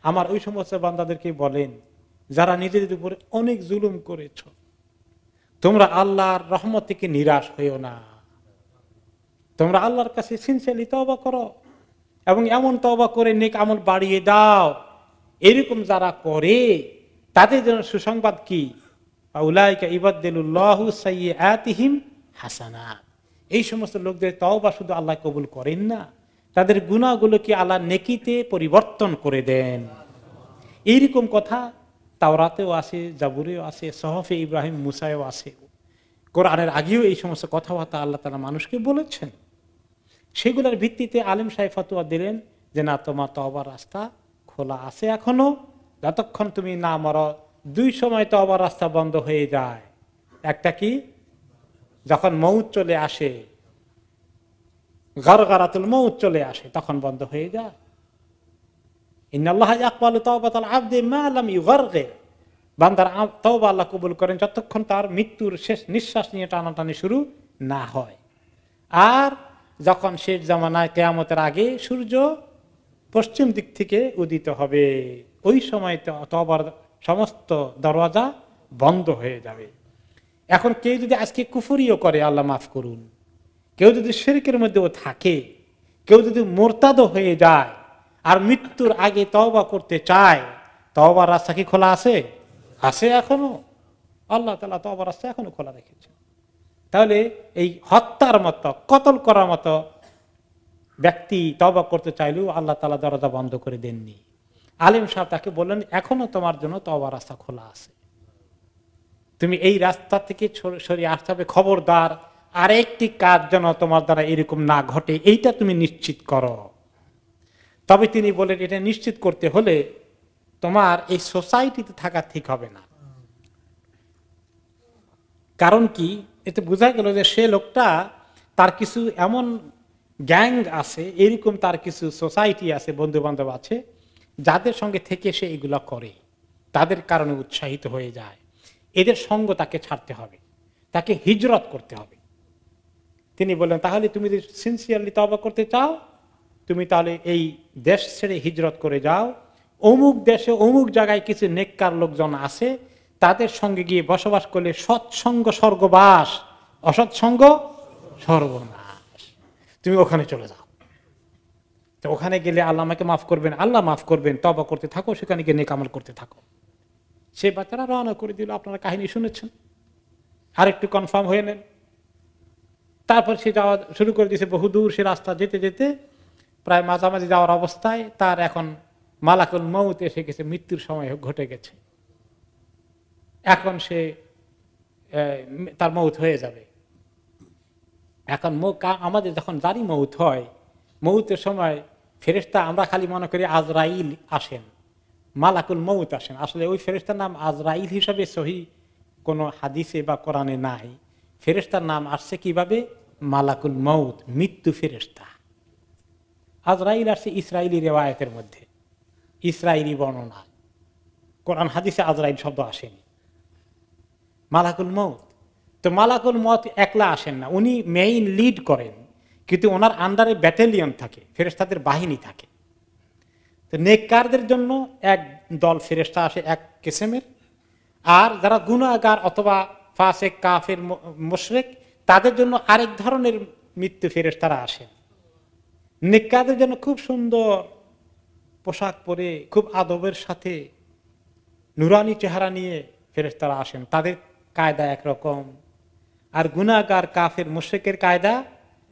আমার ওই সমস্ত বান্দাদেরকে বলেন, যারা নিজেদের উপরে অনেক জুলুম করেছ, তোমরা আল্লাহর রহমত থেকে নিরাশ হইও না। তোমরা আল্লাহর কাছে সিনসিয়ালি তবা করো এবং এমন তবা করে নেক আমল বাড়িয়ে দাও। এরকম যারা করে, তাদের জন্য সুসংবাদ কি? উলাইকা ইবাদ্দিলুল্লাহু সাইয়্যাতিহিম হাসানাত। এই সমস্ত লোকদের তওবা শুধু আল্লাহ কবুল করেন না, তাদের গুণাগুলোকে আল্লাহ নেকিতে পরিবর্তন করে দেন। এইরকম কথা তাওরাতেও আছে জাবুরেও আছে সহফে ইব্রাহিম মুসায়ও আছে কোরআনের আগেও এই সমস্ত কথাবার্তা আল্লাহ তালা মানুষকে বলেছেন। সেগুলোর ভিত্তিতে আলিম সাহেব ফতুয়া দিলেন যে, না, তোমার তবার রাস্তা খোলা আছে এখনও। যতক্ষণ তুমি না মরো, দুই সময় তবার রাস্তা বন্ধ হয়ে যায়। একটা কি? যখন মৌত চলে আসে গরগরাতুল মৌত চলে আসে, তখন বন্ধ হয়ে যায়। ইয়াকবালু তাওবাতাল আবদি মা লাম ইউগারগে বান্দার আ- তওবা কবুল করেন যতক্ষণ তার মৃত্যুর শেষ নিঃশ্বাস নিয়ে টানাটানি শুরু না হয়। আর যখন শেষ জামানায় কেয়ামতের আগে সূর্য পশ্চিম দিক থেকে উদিত হবে, ওই সময় ত- তওবার সমস্ত দরওয়াজা বন্ধ হয়ে যাবে। এখন কেউ যদি আজকে কুফুরিও করে, আল্লাহ মাফ করুন। কেউ যদি শেরিকের মধ্যেও থাকে, কেউ যদি মোরতাদও হয়ে যায়, আর মৃত্যুর আগে তওবা করতে চায়, তওবার রাস্তা কি খোলা আছে? আছে এখনও। আল্লাহ তালা তওবার রাস্তা এখনও খোলা রেখেছে। তাহলে এই হত্যার মতো, কতল করার মতো ব্যক্তি তবা করতে চাইলেও আল্লাহ তালা দরজা বন্ধ করে দেননি। আলিম সাহেব তাকে বললেন, এখনও তোমার জন্য তবা রাস্তা খোলা আছে। তুমি এই রাস্তা থেকে সর- সরিয়ে আসতে হবে, খবরদার। আরেকটি কাজ যেন তোমার দ্বারা এরকম না ঘটে, এইটা তুমি নিশ্চিত করো। তবে তিনি বলেন এটা নিশ্চিত করতে হলে তোমার এই সোসাইটিতে থাকা ঠিক হবে না। কারণ কি? এতে বোঝা গেল যে সে লোকটা, তার কিছু এমন গ্যাং আছে, এরকম তার কিছু সোসাইটি আছে বন্ধু বান্ধব আছে, যাদের সঙ্গে থেকে সে এগুলা করে, তাদের কারণে উৎসাহিত হয়ে যায়। এদের সঙ্গ তাকে ছাড়তে হবে, তাকে হিজরত করতে হবে। তিনি বললেন, তাহলে তুমি যদি সিনসিয়ারলি তবা করতে চাও, তুমি তাহলে এই দেশ ছেড়ে হিজরত করে যাও। অমুক দেশে অমুক জায়গায় কিছু নেককার লোকজন আছে, তাদের সঙ্গে গিয়ে বসবাস করলে সৎসঙ্গ স্বর্গবাস, অসৎসঙ্গ সর্বনাশ তুমি ওখানে চলে যাও। তো ওখানে গেলে আল্লাহ আমাকে মাফ করবেন, আল্লাহ মাফ করবেন তবা করতে থাকো, সেখানে গিয়ে নেকামল করতে থাকো। সে বাচ্চারা রওনা করে দিল। আপনারা কাহিনী শুনেছেন? আরেকটু কনফার্ম হয়ে নেন। তারপর সে যাওয়া শুরু করে দিয়েছে বহুদূর সে রাস্তা যেতে যেতে প্রায় মাঝামাঝি যাওয়ার অবস্থায় তার এখন মালাকুল মৌত এসে গেছে। মৃত্যুর সময় ঘটে গেছে। এখন সে তার মৌত হয়ে যাবে। এখন আমাদের যখন জারি মৌত হয় মৌতের সময় ফেরেস্তা আমরা খালি মনে করি আজরাইল আসেন। মালাকুল মৌত আসেন। আসলে ওই ফেরেস্তার নাম আজরাইল হিসাবে সহি কোনো হাদিসে বা কোরআনে নাই। ফেরেস্তার নাম আসছে কীভাবে? মালাকুল মৌত মৃত্যু ফেরেস্তা আজরাইল আসছে ইসরায়েলি রেওয়ায়তের মধ্যে। ইসরায়েলি বর্ণনা। কোরআন হাদিসে আজরাইল শব্দ আসেনি। মালাকুল মৌত তো মালাকুল মত একলা আসেন না। উনি মেইন লিড করেন। কিন্তু ওনার আন্ডারে ব্যাটালিয়ন থাকে ফেরেস্তাদের বাহিনী থাকে। নেককারদের জন্য এক দল ফেরেস্তা আসে, এক কিসেমের। আর যারা গুণাগার অথবা ফাসেক, কাফের মুশরেক, তাদের জন্য আরেক ধরনের মৃত্যু ফেরেস্তারা আসেন নেককারদের জন্য খুব সুন্দর পোশাক পরে, খুব আদবের সাথে নুরানি চেহারা নিয়ে ফেরেস্তারা আসেন। তাদের কায়দা একরকম। আর গুণাগার কাফের মুশেকের কায়দা,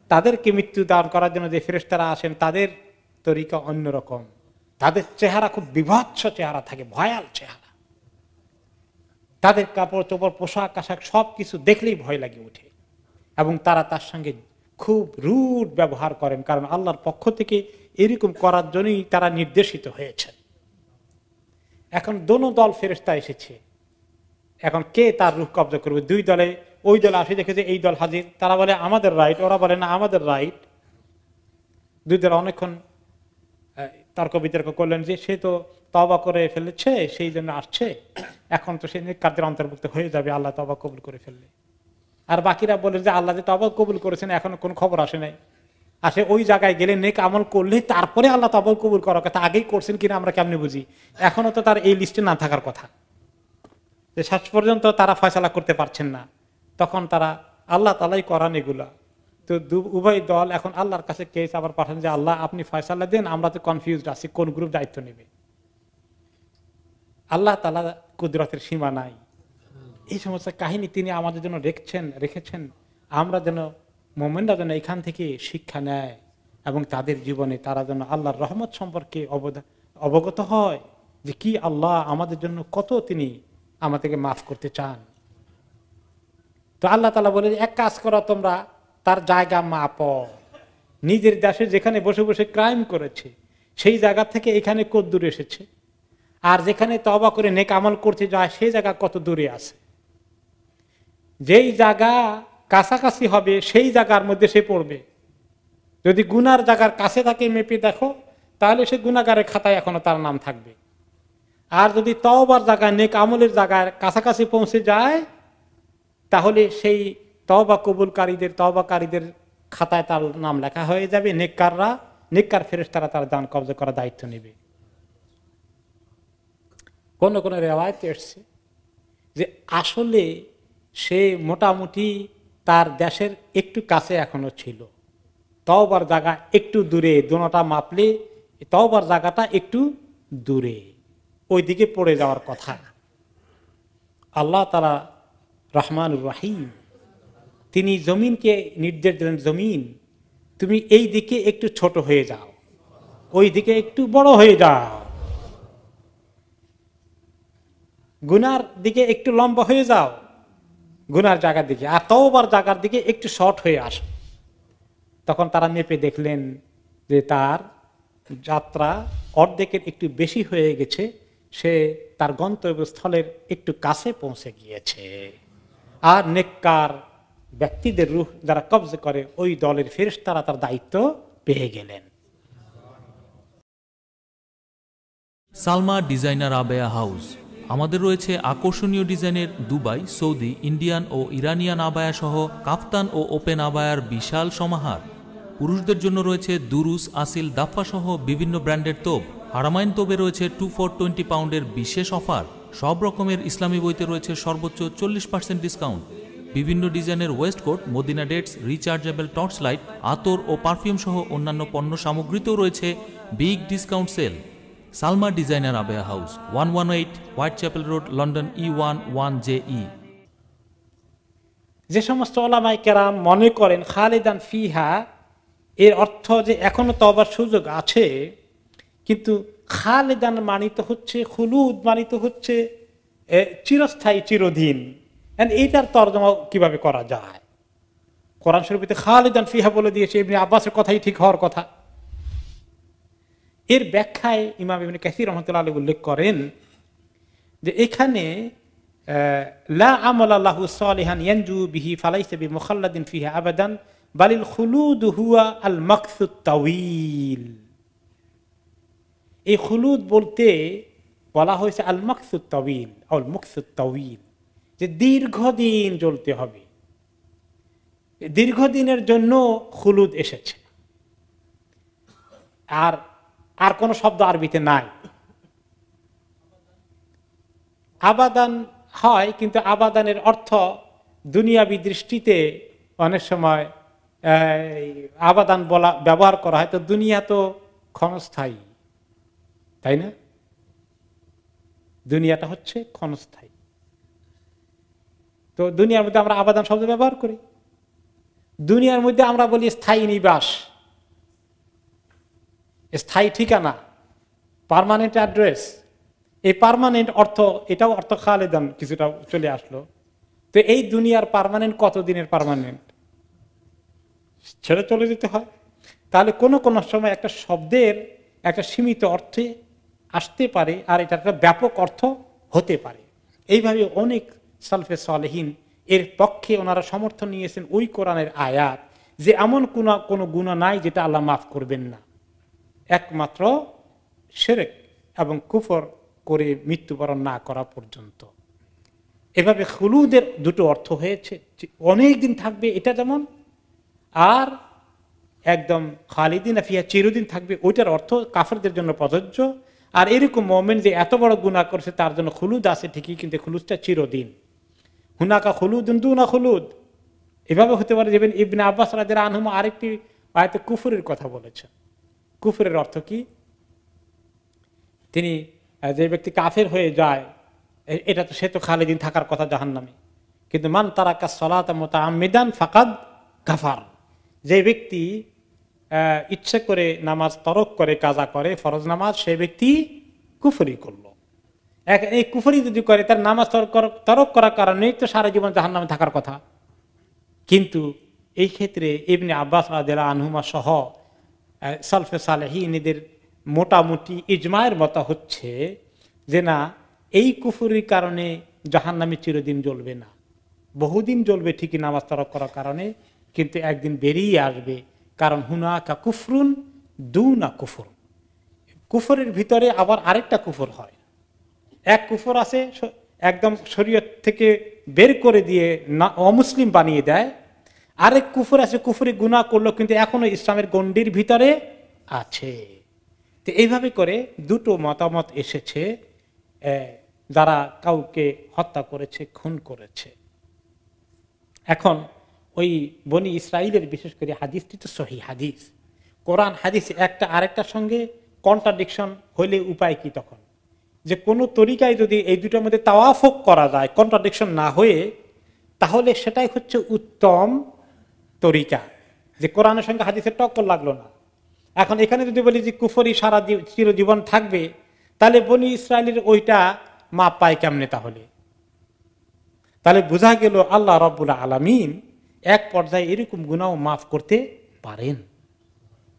তাদেরকে মৃত্যু দান করার জন্য যে ফেরেস্তারা আসেন, তাদের তরিকা অন্যরকম। তাদের চেহারা খুব বিভৎস চেহারা থাকে, ভয়াল চেহারা। তাদের কাপড় চোপড়, পোশাক, আশাক সব কিছু দেখলেই ভয় লাগে উঠে এবং তারা তার সঙ্গে খুব রুট ব্যবহার করেন, কারণ আল্লাহর পক্ষ থেকে এরকম করার জন্যই তারা নির্দেশিত হয়েছে এখন দোনো দল ফেরেস্তা এসেছে। এখন কে তার রুখ কবজা করবে? দুই দলে, ওই দল আসে দেখেছে এই দল হাজির। তারা বলে, আমাদের রাইট ওরা বলে, না, আমাদের রাইট দুই দল অনেকক্ষণ তর্ক বিতর্ক করলেন যে সে তো তবা করে ফেলেছে, সেই জন্য আসছে। এখন তো সে কার্যের অন্তর্ভুক্ত হয়ে যাবে, আল্লাহ তবা কবুল করে ফেললে। আর বাকিরা বলে যে আল্লাহ যে তবা কবুল করেছেন, এখনও কোনো খবর আসে নাই। আসে ওই জায়গায় গেলে নেক আমল করলে তারপরে আল্লাহ তবা কবুল করার কথা। আগেই করছেন কিনা আমরা কেমনি বুঝি? এখনও তো তার এই লিস্টে না থাকার কথা। যে শেষ পর্যন্ত তারা ফয়সলা করতে পারছেন না। তখন তারা আল্লাহ তালাই করান এগুলা। তো উভয় দল এখন আল্লাহর কাছে কেস আবার পাঠান যে, আল্লাহ, আপনি ফয়সালা দেন, আমরা তো কনফিউজড আছি, কোন গ্রুপ দায়িত্ব নেবে? আল্লাহ তালা কুদরতের সীমা নাই। এই সমস্ত কাহিনী তিনি আমাদের জন্য রেখেছেন রেখেছেন। আমরা যেন মোমেনরা যেন এখান থেকে শিক্ষা নেয় এবং তাদের জীবনে তারা যেন আল্লাহর রহমত সম্পর্কে অবগত হয় যে কি আল্লাহ আমাদের জন্য কত তিনি আমাদেরকে মাফ করতে চান। তো আল্লাহ তালা বলে এক কাজ করো তোমরা তার জায়গা মাপ। নিজের দেশে যেখানে বসে বসে ক্রাইম করেছে, সেই জায়গা থেকে এখানে কত দূরে এসেছে। আর যেখানে তবা করে নেক আমল করতে যায়, সেই জায়গা কত দূরে আছে। যেই জায়গা কাছাকাছি হবে, সেই জায়গার মধ্যে সে পড়বে। যদি গুনার জায়গার কাছে থাকে মেপে দেখো, তাহলে সে গুনাগারের খাতায় এখনও তার নাম থাকবে। আর যদি তওবার জায়গায়, নেক আমলের জায়গায় কাছাকাছি পৌঁছে যায়, তাহলে সেই তওবা কবুলকারীদের তওবাকারীদের খাতায় তার নাম লেখা হয়ে যাবে। নেককাররা, নেককার ফেরেস তারা দান কবজা করার দায়িত্ব নেবে। কোন কোন রেওয়ায়ত এসছে যে আসলে সে মোটামুটি তার দেশের একটু কাছে এখনও ছিল। তওবার জায়গা একটু দূরে দুটা মাপলে তওবার জায়গাটা একটু দূরে, ওইদিকে পড়ে যাওয়ার কথা। আল্লাহ তারা রহমানুর রাহিম তিনি জমিনকে নির্দেশ দিলেন, জমিন, তুমি এই দিকে একটু ছোট হয়ে যাও, ওই দিকে একটু বড় হয়ে যাও। গুনার দিকে একটু লম্বা হয়ে যাও, গুনার জায়গার দিকে, আর তওবার জায়গার দিকে একটু শর্ট হয়ে আস। তখন তারা মেপে দেখলেন যে তার যাত্রা অর্ধেকের একটু বেশি হয়ে গেছে, সে তার গন্তব্যস্থলের একটু কাছে পৌঁছে গিয়েছে। আর নেককার ব্যক্তিদের রূহ যারা কবজ করে, ওই দলের ফেরেস তারা তার দায়িত্ব পেয়ে গেলেন। Salma designer abaya house. আমাদের রয়েছে আকর্ষণীয় ডিজাইনের দুবাই, সৌদি, ইন্ডিয়ান ও ইরানিয়ান আবায়া সহ কাফতান ও ওপেন আবায়ার বিশাল সমাহার। পুরুষদের জন্য রয়েছে দুরুস, আসিল, দাফা সহ বিভিন্ন ব্র্যান্ডের তোপ। হারামাইন তোবে রয়েছে টু ফোর টোয়েন্টি পাউন্ডের বিশেষ অফার। সব রকমের ইসলামী বইতে রয়েছে সর্বোচ্চ চল্লিশ পার্সেন্ট ডিসকাউন্ট বিভিন্ন ডিজাইনের waistcoat Medina dates rechargeable torch light আতর ও পারফিউম সহ অন্যান্য পণ্য সামগ্রীতেও রয়েছে big discount sale Salma designer abaya house one one eight Whitechapel road London E one one J E যে সমস্ত ওলামাই কেরাম মনে করেন, খালিদান ফিহা, এর অর্থ যে এখনও তবার সুযোগ আছে, কিন্তু খালেদান মানিত হচ্ছে, খুলুদ মানিত হচ্ছে চিরস্থায়ী, চিরদিন। এইটার তর্জমা কীভাবে করা যায়? কোরআন শরীফিতে খালিদান ফিহা বলে দিয়েছে এমনি আব্বাসের কথাই ঠিক হওয়ার কথা। এর ব্যাখ্যায় ইমাম ইবনে কাসির রহমতুল্লাহ আলী উল্লেখ করেন যে এখানে লা বিহি বি বালিল আল এই খুলুদ বলতে বলা হয়েছে আল মাকসুদ মুকসুদ তাওয়িল। যে দীর্ঘদিন জ্বলতে হবে। দীর্ঘদিনের জন্য খুলুদ এসেছে। আর আর কোন শব্দ আরবিতে নাই। আবাদান হয়, কিন্তু আবাদানের অর্থ দুনিয়াবি দৃষ্টিতে অনেক সময় আবাদান বলা, ব্যবহার করা হয়। তো দুনিয়া তো ক্ষণস্থায়ী, তাই না? দুনিয়াটা হচ্ছে ক্ষণস্থায়ী। তো দুনিয়ার মধ্যে আমরা আবাদান শব্দ ব্যবহার করি। দুনিয়ার মধ্যে আমরা বলি স্থায়ী নিবাস। স্থায়ী ঠিকানা পার্মানেন্ট অ্যাড্রেস এই পার্মানেন্ট অর্থ, এটাও অর্থ খালেদান কিছুটা চলে আসলো। তো এই দুনিয়ার পার্মানেন্ট কতদিনের পারমানেন্ট ছেড়ে চলে যেতে হয়। তাহলে কোনো কোনো সময় একটা শব্দের একটা সীমিত অর্থে আসতে পারে আর এটা একটা ব্যাপক অর্থ হতে পারে। এইভাবে অনেক সালফে সালেহীন। এর পক্ষে ওনারা সমর্থন নিয়েছেন ওই কোরআনের আয়াত যে এমন কোনো কোনো গুণা নাই যেটা আল্লাহ মাফ করবেন না। একমাত্র সেরেক এবং কুফর করে মৃত্যুবরণ না করা পর্যন্ত। এভাবে খুলুদের দুটো অর্থ হয়েছে। অনেক দিন থাকবে এটা যেমন, আর একদম খালিদিন আফিয়া চিরদিন থাকবে ওইটার অর্থ কাফেরদের জন্য প্রযোজ্য। আর এরকম মোমেন যে এত বড় গুণা করছে তার জন্য খুলুদ আছে ঠিকই, কিন্তু খুলুদটা চিরদিন। হুনাকা খুলুদ দুনা খুলুদ এভাবে হতে পারে যেমন ইবনে আব্বাস রাজের আনহুম আরেকটি আয়তে কুফুরের কথা বলেছেন। কুফুরের অর্থ কি? তিনি যে ব্যক্তি কাফের হয়ে যায় এটা তো সে তো খালিদিন থাকার কথা জাহান নামে কিন্তু মান তারা সলাত আমিদান ফাকাদ গাফার যে ব্যক্তি ইচ্ছে করে নামাজ তরক করে, কাজা করে, ফরজ নামাজ, সে ব্যক্তি কুফরি করল। এই কুফরি যদি করে, তার নামাজ তরক করার কারণেই তো সারা জীবন জাহান নামে থাকার কথা। কিন্তু এই ক্ষেত্রে ইবনে আব্বাস রাদিলা আনহুমা সহ সালফে সালফে সালেহিনীদের মোটামুটি ইজমায়ের মতো হচ্ছে যে না, এই কুফুরির কারণে জাহান নামে চিরদিন জ্বলবে না। বহুদিন জ্বলবে ঠিকই নামাজ তরক করার কারণে, কিন্তু একদিন বেরিয়ে আসবে। কারণ হুনাকা কুফরুন দু না কুফর কুফরের ভিতরে আবার আরেকটা কুফর হয়। এক কুফর আছে একদম শরীয়ত থেকে বের করে দিয়ে না অমুসলিম বানিয়ে দেয়। আরেক কুফর আছে, কুফরি গুণা করল, কিন্তু এখনও ইসলামের গণ্ডির ভিতরে আছে। তো এইভাবে করে দুটো মতামত এসেছে যারা কাউকে হত্যা করেছে, খুন করেছে। এখন ওই বনি ইসরায়েলের বিশেষ করে হাদিসটি তো সহি হাদিস। কোরআন হাদিস একটা আরেকটার সঙ্গে কন্ট্রাডিকশন হইলে উপায় কি তখন? যে কোনো তরিকায় যদি এই দুটোর মধ্যে তাওয়াফক করা যায় কন্ট্রাডিকশন না হয়ে, তাহলে সেটাই হচ্ছে উত্তম তরিকা। যে কোরআনের সঙ্গে হাদিসের টক্কর লাগল না। এখন এখানে যদি বলি যে কুফরি সারা জীব- চিরজীবন থাকবে, তাহলে বনি ইসরায়েলের ওইটা মাপ পায় কেমনে তাহলে? তাহলে বোঝা গেল আল্লাহ রব্বুল আলমিন এক পর্যায়ে এরকম গুণাও মাফ করতে পারেন।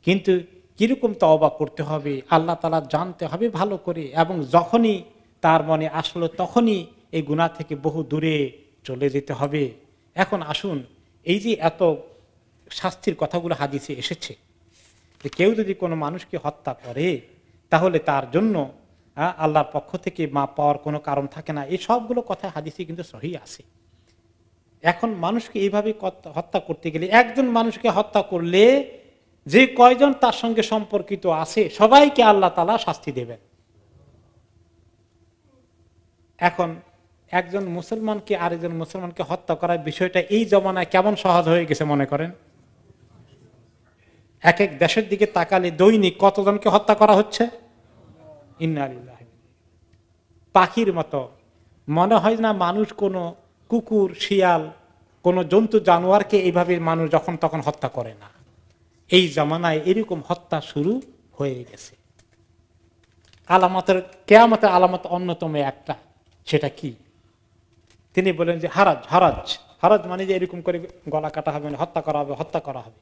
কিন্তু কীরকম তওবা করতে হবে, আল্লাহ তালা জানতে হবে ভালো করে এবং যখনই তার মনে আসলো তখনই এই গুণা থেকে বহু দূরে চলে যেতে হবে। এখন আসুন, এই যে এত শাস্তির কথাগুলো হাদিসে এসেছে যে কেউ যদি কোনো মানুষকে হত্যা করে, তাহলে তার জন্য আল্লাহর পক্ষ থেকে মা পাওয়ার কোনো কারণ থাকে না। এই সবগুলো কথা হাদিসে কিন্তু সহি আছে। এখন মানুষকে এইভাবে হত্যা করতে গেলে, একজন মানুষকে হত্যা করলে যে কয়জন তার সঙ্গে সম্পর্কিত আছে, সবাইকে আল্লাহ তালা শাস্তি দেবেন। এখন একজন মুসলমানকে আরেকজন মুসলমানকে হত্যা করার বিষয়টা এই জমানায় কেমন সহজ হয়ে গেছে মনে করেন? এক এক দেশের দিকে তাকালে দৈনিক কতজনকে হত্যা করা হচ্ছে? পাখির মতো। মনে হয় না মানুষ কোনো কুকুর, শিয়াল, কোনো জন্তু, জানোয়ারকে এইভাবে মানুষ যখন তখন হত্যা করে না। এই জামানায় এরকম হত্যা শুরু হয়ে গেছে। আলামতের কেয়ামতের আলামত অন্যতম একটা সেটা কি? তিনি বলেন যে হারাজ হারাজ। হারাজ মানে যে এরকম করে গলা কাটা হবে না, হত্যা করা হবে হত্যা করা হবে।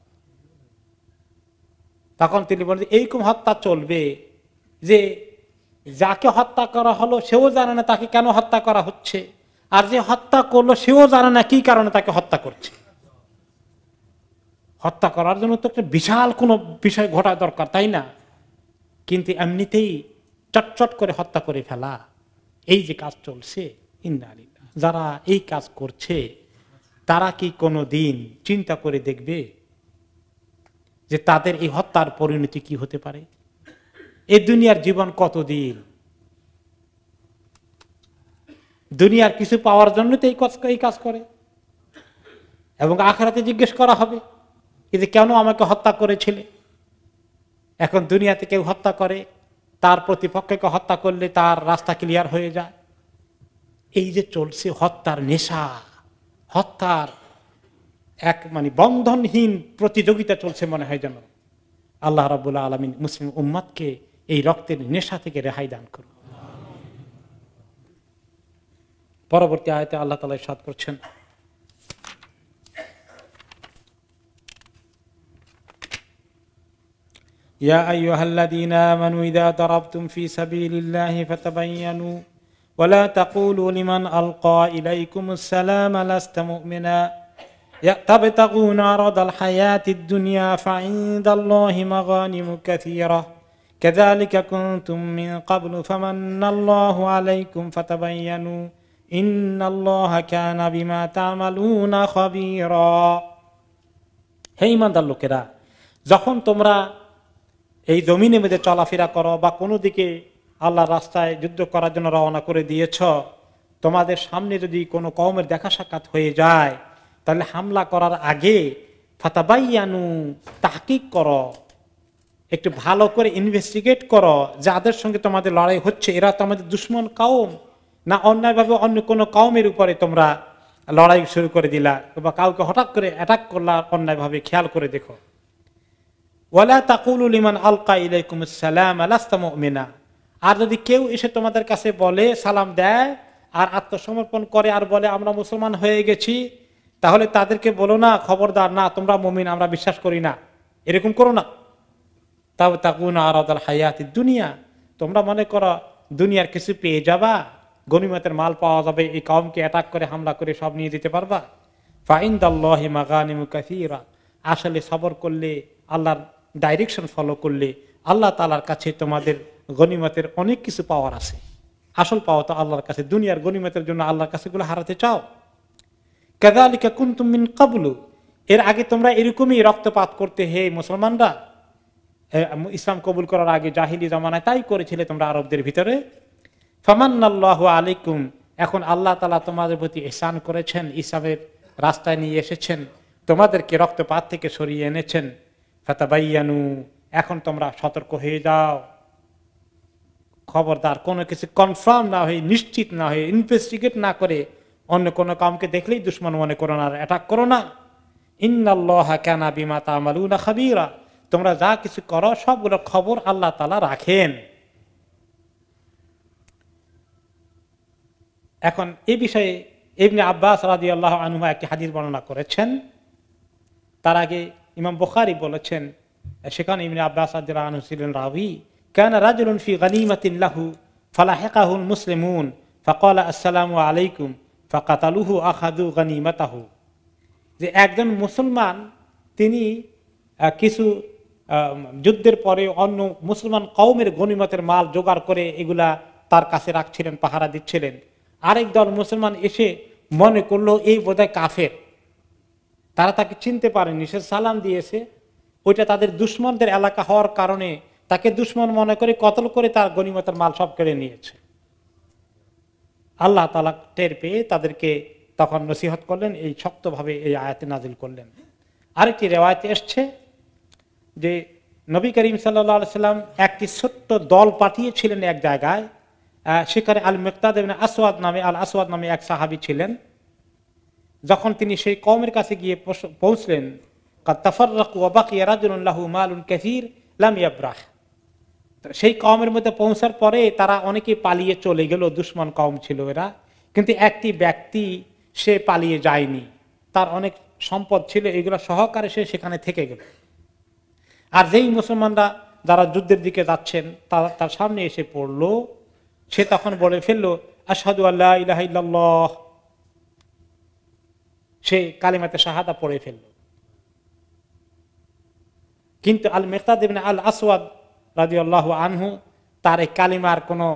তখন তিনি বলেন যে এইরকম হত্যা চলবে যে যাকে হত্যা করা হলো সেও জানে না তাকে কেন হত্যা করা হচ্ছে। আর যে হত্যা করল সেও জানে না কি কারণে তাকে হত্যা করছে। হত্যা করার জন্য তো একটা বিশাল কোনো বিষয় ঘটা দরকার, তাই না? কিন্তু এমনিতেই চটচট করে হত্যা করে ফেলা, এই যে কাজ চলছে যারা এই কাজ করছে, তারা কি কোনো দিন চিন্তা করে দেখবে যে তাদের এই হত্যার পরিণতি কি হতে পারে? এই দুনিয়ার জীবন কতদিন? দুনিয়ার কিছু পাওয়ার জন্য তো এই কাজ করে। এবং আখরাতে জিজ্ঞেস করা হবে। যে কেন আমাকে হত্যা করেছিলে? এখন দুনিয়াতে কেউ হত্যা করে, তার প্রতিপক্ষকে হত্যা করলে তার রাস্তা ক্লিয়ার হয়ে যায়। এই যে চলছে হত্যার নেশা, হত্যার এক মানে বন্ধনহীন প্রতিযোগিতা চলছে মনে হয় যেন। আল্লাহ রাবুল্লাহ আলমিন মুসলিম উম্মাদকে এই রক্তের নেশা থেকে রেহাই দান করুন। পরবর্তী আয়তে আল্লাহ তালা সাদ করছেন يا أيها الذين آمنوا إذا ضربتم في سبيل الله فتبينوا ولا تقولوا لمن ألقى إليكم السلام لست مؤمنا تبتغون عرض الحياة الدنيا فعند الله مغانم كثيرة كذلك كنتم من قبل فمن الله عليكم فتبينوا إن الله كان بما تعملون خبيرا হে ইমানদার লোকেরা যখন তোমরা এই জমিনের মধ্যে চলাফেরা করো বা কোনো দিকে আল্লাহ রাস্তায় যুদ্ধ করার জন্য রওনা করে দিয়েছ, তোমাদের সামনে যদি কোনো কওমের দেখা সাক্ষাৎ হয়ে যায়, তাহলে হামলা করার আগে ফাতাবাইয়ানু তাহকিক করো, একটু ভালো করে ইনভেস্টিগেট করো যাদের সঙ্গে তোমাদের লড়াই হচ্ছে। এরা তোমাদের দুশ্মন কাউম না অন্যায়ভাবে অন্য কোনো কাউমের উপরে তোমরা লড়াই শুরু করে দিলা বা কাউকে হঠাৎ করে অ্যাটাক করলা, অন্যায়ভাবে খেয়াল করে দেখো। ওয়ালা তাকুলুল ইমান আলকা ইলাইকুম সালাম আলাস্তা মুমিনা। আর যদি কেউ এসে তোমাদের কাছে বলে, সালাম দেয়, আর আত্মসমর্পণ করে আর বলে, আমরা মুসলমান হয়ে গেছি, তাহলে তাদেরকে বলো না, খবরদার, না, তোমরা মুমিন, আমরা বিশ্বাস করি না। এরকম করো না। তাও তাকুন আর হায়াতি দুনিয়া। তোমরা মনে করো, দুনিয়ার কিছু পেয়ে যাবা, গনিমতের মাল পাওয়া যাবে, এই কমকে অ্যাটাক করে, হামলা করে, সব নিয়ে দিতে পারবা। ফাইন্দাল্লাহি মাগানিমু কাসীরা। আসলে সবর করলে আল্লাহর ডাইরেকশন ফলো করলে আল্লাহ তালার কাছে তোমাদের গনিমতের অনেক কিছু পাওয়ার আছে। আসল পাওয়া তো আল্লাহর কাছে। দুনিয়ার গনিমতের জন্য আল্লাহর কাছে গুলো হারাতে চাও। কাদালিকা কুনতুম মিন কাবলু এর আগে তোমরা এরকমই রক্তপাত করতে হে মুসলমানরা। ইসলাম কবুল করার আগে জাহিলি জমানায় তাই করেছিলে তোমরা আরবদের ভিতরে। ফামান্নাল্লাহু আলাইকুম। এখন আল্লাহ তালা তোমাদের প্রতি এহসান করেছেন, ইসলামের রাস্তায় নিয়ে এসেছেন। তোমাদেরকে রক্তপাত থেকে সরিয়ে এনেছেন। ফাতাবাইয়ানু, এখন তোমরা সতর্ক হয়ে যাও। খবরদার, কোনো কিছু কনফার্ম না হয়ে, নিশ্চিত না হয়ে ইনভেস্টিগেট না করে, অন্য কোনো কামকে দেখলেই দুশ্মন মনে করো না অ্যাটাক করো না। ইন্নাল্লাহ কানা বিমা তামালুনা খাবিরা। তোমরা যা কিছু করো, সবগুলো খবর আল্লাহ তালা রাখেন। এখন এ বিষয়ে এমনি আব্বাস রাজি আল্লাহ আনুমা একটি হাদিস বর্ণনা করেছেন। তার আগে ইমাম বুখারি বলেছেন, সেখানে ইবনে আব্বাস আনহু ছিলেন রাবি কেন রাজুলুন ফি গনিমাতিল্লাহু ফালাহিকাহুল মুসলিমুন, ফাকালা, আসসালামু আলাইকুম, ফাকাতালুহু আখাদু গনিমাতাহু। যে একজন মুসলমান, তিনি কিছু যুদ্ধের পরে অন্য মুসলমান কওমের গনিমতের মাল জোগাড় করে এগুলা তার কাছে রাখছিলেন, পাহারা দিচ্ছিলেন। আরেক দল মুসলমান এসে মনে করল, এই বোধহয় কাফের। তারা তাকে চিনতে পারেনি, সে সালাম দিয়েছে। ওইটা তাদের দুশ্মনদের এলাকা হওয়ার কারণে তাকে দুশ্মন মনে করে কতল করে তার গনিমতের মাল সব কেড়ে নিয়েছে। আল্লাহ তালা টের পেয়ে তাদেরকে তখন নসিহত করলেন, এই শক্তভাবে এই আয়াতে নাজিল করলেন। আরেকটি রেওয়ায়তে এসছে যে নবী করিম সাল্লা সাল্লাম একটি ছোট্ট দল পাঠিয়েছিলেন এক জায়গায় সেখানে আল মেকতাদ আসওয়াদ নামে আল আসওয়াদ নামে এক সাহাবী ছিলেন। যখন তিনি সেই কমের কাছে গিয়ে পৌঁছলেন সেই কমের মধ্যে পৌঁছার পরে তারা অনেকে পালিয়ে চলে গেল, দুশ্মন কম ছিল এরা। কিন্তু একটি ব্যক্তি সে পালিয়ে যায়নি। তার অনেক সম্পদ ছিল, এগুলো সহকারে সে সেখানে থেকে গেল। আর যেই মুসলমানরা যারা যুদ্ধের দিকে যাচ্ছেন তারা তার সামনে এসে পড়ল। সে তখন বলে ফেলল আসাদু আল্লাহ ইহ সে কালিমাতে শাহাদা পড়ে ফেলল। কিন্তু আল মেহতাদ আল আসওয়াদ রাজি আল্লাহ আনহু তার এই কালিমার কোনো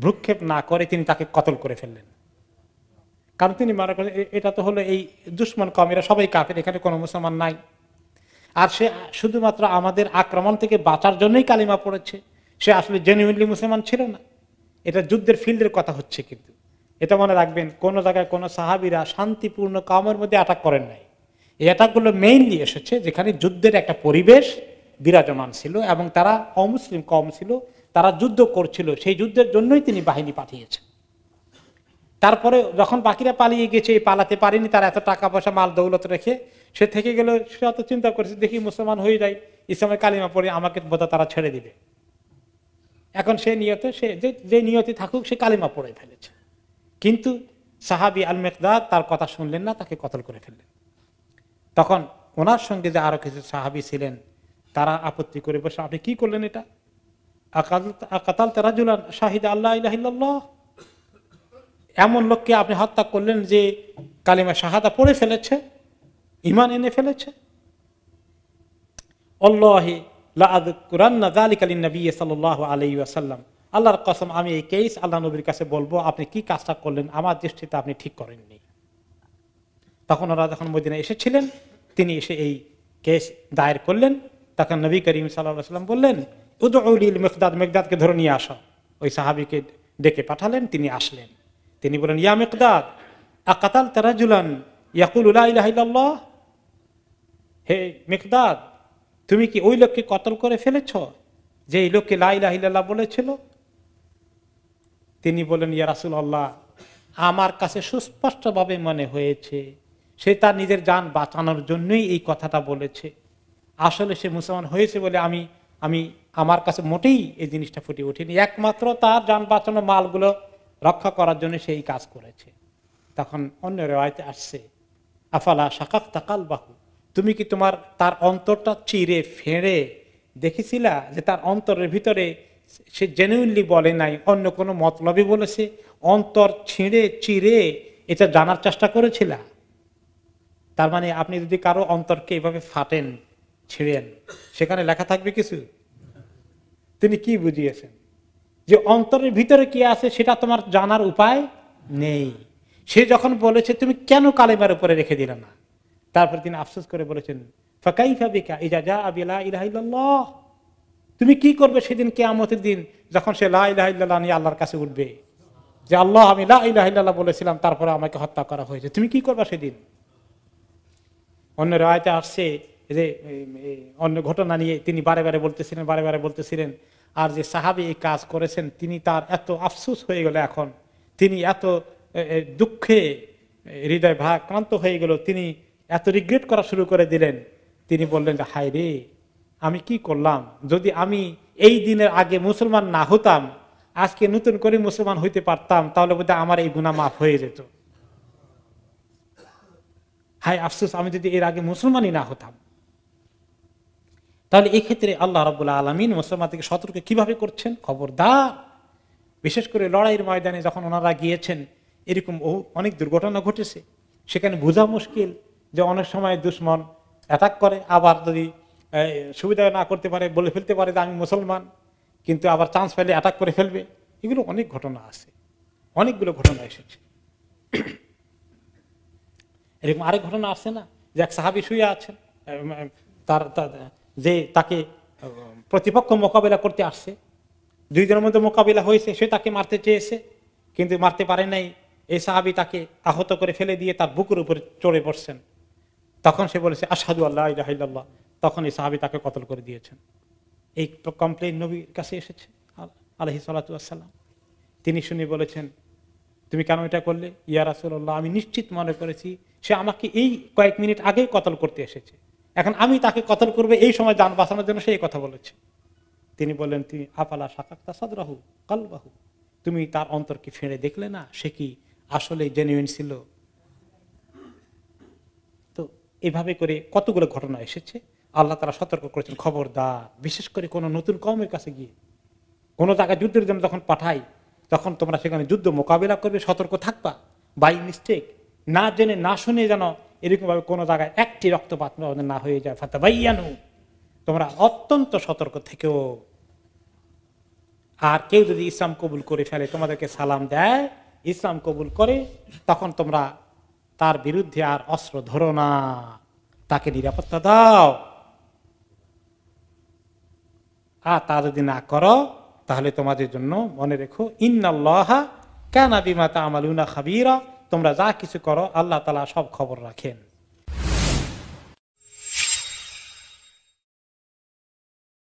ভ্রুক্ষেপ না করে তিনি তাকে কতল করে ফেললেন। কারণ তিনি মনে করেন এটা তো হলো এই দুশ্মন কম, এরা সবাই কাফের, এখানে কোনো মুসলমান নাই। আর সে শুধুমাত্র আমাদের আক্রমণ থেকে বাঁচার জন্যই কালিমা পড়েছে। সে আসলে জেনুইনলি মুসলমান ছিল না। এটা যুদ্ধের ফিল্ডের কথা হচ্ছে কিন্তু। এটা মনে রাখবেন, কোনো জায়গায় কোনো সাহাবিরা শান্তিপূর্ণ কামের মধ্যে অ্যাটাক করেন নাই। এই অ্যাটাকগুলো মেইনলি এসেছে যেখানে যুদ্ধের একটা পরিবেশ বিরাজমান ছিল এবং তারা অমুসলিম কম ছিল, তারা যুদ্ধ করছিল, সেই যুদ্ধের জন্যই তিনি বাহিনী পাঠিয়েছেন। তারপরে যখন বাকিরা পালিয়ে গেছে পালাতে পারেনি, তারা এত টাকা পয়সা, মাল, দৌলত রেখে সে থেকে গেল, সে অত চিন্তা করেছে, দেখি মুসলমান হয়ে যায় ইসলামের কালিমা পড়ে, আমাকে বোধহয় তারা ছেড়ে দিবে। এখন সে নিয়তে, সে যে- যে নিয়তে থাকুক, সে কালিমা পড়ে ফেলেছে। কিন্তু সাহাবি আল মেকদাদ তার কথা শুনলেন না, তাকে কতল করে ফেললেন। তখন ওনার সঙ্গে যে আরও কিছু সাহাবি ছিলেন, তারা আপত্তি করে বসে, আপনি কি করলেন এটা? আকাতাল তারাজুলান শাহিদ আল্লাহ ইলাহিল্লাহ এমন লোককে আপনি হত্যা করলেন যে কালিমা শাহাদা পড়ে ফেলেছে ইমান এনে ফেলেছে? অল্লাহি লাআযকুরান্না যালিকা লিন-নবিয়্যি সাল্লাল্লাহু আলাইহি ওয়াসাল্লাম। আল্লাহর কসম, আমি এই কেস আল্লাহ নবীর কাছে বলব, আপনি কি কাজটা করলেন? আমার দৃষ্টিতে আপনি ঠিক করেননি। তখন ওরা যখন মদিনা এসেছিলেন, তিনি এসে এই কেস দায়ের করলেন। তখন নবী করিম সাল্লাম বললেন উদউলিল মেকদাদ, মেকদাদকে ধরে নিয়ে আসো। ওই সাহাবিকে ডেকে পাঠালেন, তিনি আসলেন। তিনি বলেন ইয়া মেকদাদ আকাতাল তারাজুলান ইয়াকুল উলা ইলাহা ইল্লাল্লাহ? হে মেকদাদ, তুমি কি ওই লোককে কতল করে ফেলেছ যে এই লোককে লাইলাহিল্লাহ বলেছিল? তিনি বলেন, ইয়া রাসুল আল্লাহ আমার কাছে সুস্পষ্টভাবে মনে হয়েছে, সে তার নিজের যান বাঁচানোর জন্যই এই কথাটা বলেছে। আসলে সে মুসলমান হয়েছে বলে আমি আমি আমার কাছে মোটেই এই জিনিসটা ফুটে ওঠেনি। একমাত্র তার যান বাঁচানো মালগুলো রক্ষা করার জন্য সেই কাজ করেছে। তখন অন্য রেওয়ায়তে আসছে, আফালা শাকাক তাকাল বাহু তুমি কি তোমার, তার অন্তরটা চিরে ফেড়ে দেখেছিলা যে তার অন্তরের ভিতরে সে জেনুইনলি বলে নাই, অন্য কোনো মতলবই বলেছে। অন্তর ছিঁড়ে চিরে এটা জানার চেষ্টা করেছিলা। তার মানে আপনি যদি কারও অন্তরকে এভাবে ফাটেন, ছিঁড়েন, সেখানে লেখা থাকবে কিছু? তিনি কি বুঝিয়েছেন? যে অন্তরের ভিতরে কি আছে সেটা তোমার জানার উপায় নেই। সে যখন বলেছে, তুমি কেন কালেমার উপরে রেখে দিলে না? তারপর তিনি আফসোস করে বলেছেন ফাঁকাই ফাবিকা ইজা যা আবিলা ইলাহিল্লাহ তুমি কি করবে সেদিন কেয়ামতের দিন যখন সে লাহ নিয়ে আল্লাহর কাছে উঠবে? যে আল্লাহ, আমি লাহ বলেছিলাম, তারপরে আমাকে হত্যা করা হয়েছে। তুমি কি করবে সেদিন? অন্য রায়তে আসছে যে অন্য ঘটনা নিয়ে তিনি বারে বারে বলতেছিলেন, বারে বারে বলতেছিলেন, আর যে সাহাবি এই কাজ করেছেন, তিনি তার এত আফসুস হয়ে গেল এখন। তিনি এত দুঃখে হৃদয় ভাক্রান্ত হয়ে গেল। তিনি এত রিগ্রেট করা শুরু করে দিলেন। তিনি বললেন হায় রে আমি কি করলাম? যদি আমি এই দিনের আগে মুসলমান না হতাম, আজকে নতুন করে মুসলমান হইতে পারতাম, তাহলে বোধহয় আমার এই গুণা মাফ হয়ে যেত। হায় আফসোস, আমি যদি এর আগে মুসলমানই না হতাম। তাহলে এক্ষেত্রে আল্লাহ রবুল্লাহ আলমিন মুসলমানকে সতর্ক কীভাবে করছেন? খবরদার। বিশেষ করে লড়াইয়ের ময়দানে যখন ওনারা গিয়েছেন, এরকম অনেক দুর্ঘটনা ঘটেছে। সেখানে বোঝা মুশকিল যে অনেক সময় দুশ্মন অ্যাটাক করে, আবার যদি সুবিধা না করতে পারে, বলে ফেলতে পারে যে আমি মুসলমান, কিন্তু আবার চান্স পেলে অ্যাটাক করে ফেলবে। এগুলো অনেক ঘটনা আছে। অনেকগুলো ঘটনা এসেছে। এরকম আরেক ঘটনা আসছে না? যে এক সাহাবি শুয়ে আছেন তার যে তাকে প্রতিপক্ষ মোকাবিলা করতে আসছে। দুইজনের মধ্যে মোকাবিলা হয়েছে, সে তাকে মারতে চেয়েছে, কিন্তু মারতে পারে নাই। এই সাহাবি তাকে আহত করে ফেলে দিয়ে তার বুকের উপরে চড়ে পড়ছেন। তখন সে বলেছে আসাদু আল্লাহ তখন এই সাহাবি তাকে কতল করে দিয়েছেন। এই কমপ্লেন নবীর কাছে এসেছে আলহি সাল্লাম তিনি শুনে বলেছেন, তুমি কেন এটা করলে? ইয়া রাসুল্লাহ আমি নিশ্চিত মনে করেছি, সে আমাকে এই কয়েক মিনিট আগেই কতল করতে এসেছে। এখন আমি তাকে কতল করবে, এই সময় যান বাঁচানোর জন্য সেই কথা বলেছে। তিনি বললেন, তুমি আপালা সাকাক্তা সাদরাহু কালবাহু? তুমি তার অন্তরকে ফেড়ে দেখলে না? সে কি আসলে জেনুইন ছিল? তো এভাবে করে কতগুলো ঘটনা এসেছে। আল্লাহ তারা সতর্ক করেছেন, খবরদার। বিশেষ করে কোনো নতুন কমের কাছে গিয়ে। কোনো জায়গায় যুদ্ধের জন্য যখন পাঠাই, তখন তোমরা সেখানে যুদ্ধ মোকাবিলা করবে, সতর্ক থাকবা। By mistake. না জেনে, না শুনে যেন এরকমভাবে কোনো জায়গায় একটি রক্তপাত না হয়ে যায়। ফাতা বাইয়ানু তোমরা অত্যন্ত সতর্ক থেকেও আর কেউ যদি ইসলাম কবুল করে ফেলে, তোমাদেরকে সালাম দেয়, ইসলাম কবুল করে, তখন তোমরা তার বিরুদ্ধে আর অস্ত্র ধরো না। তাকে নিরাপত্তা দাও। আর তা যদি না করো, তাহলে তোমাদের জন্য মনে রেখো, ইন্নাল্লাহা কেন বিমাতা আমালুনা খাবিরা। তোমরা যা কিছু করো, আল্লাহ তালা সব খবর রাখেন।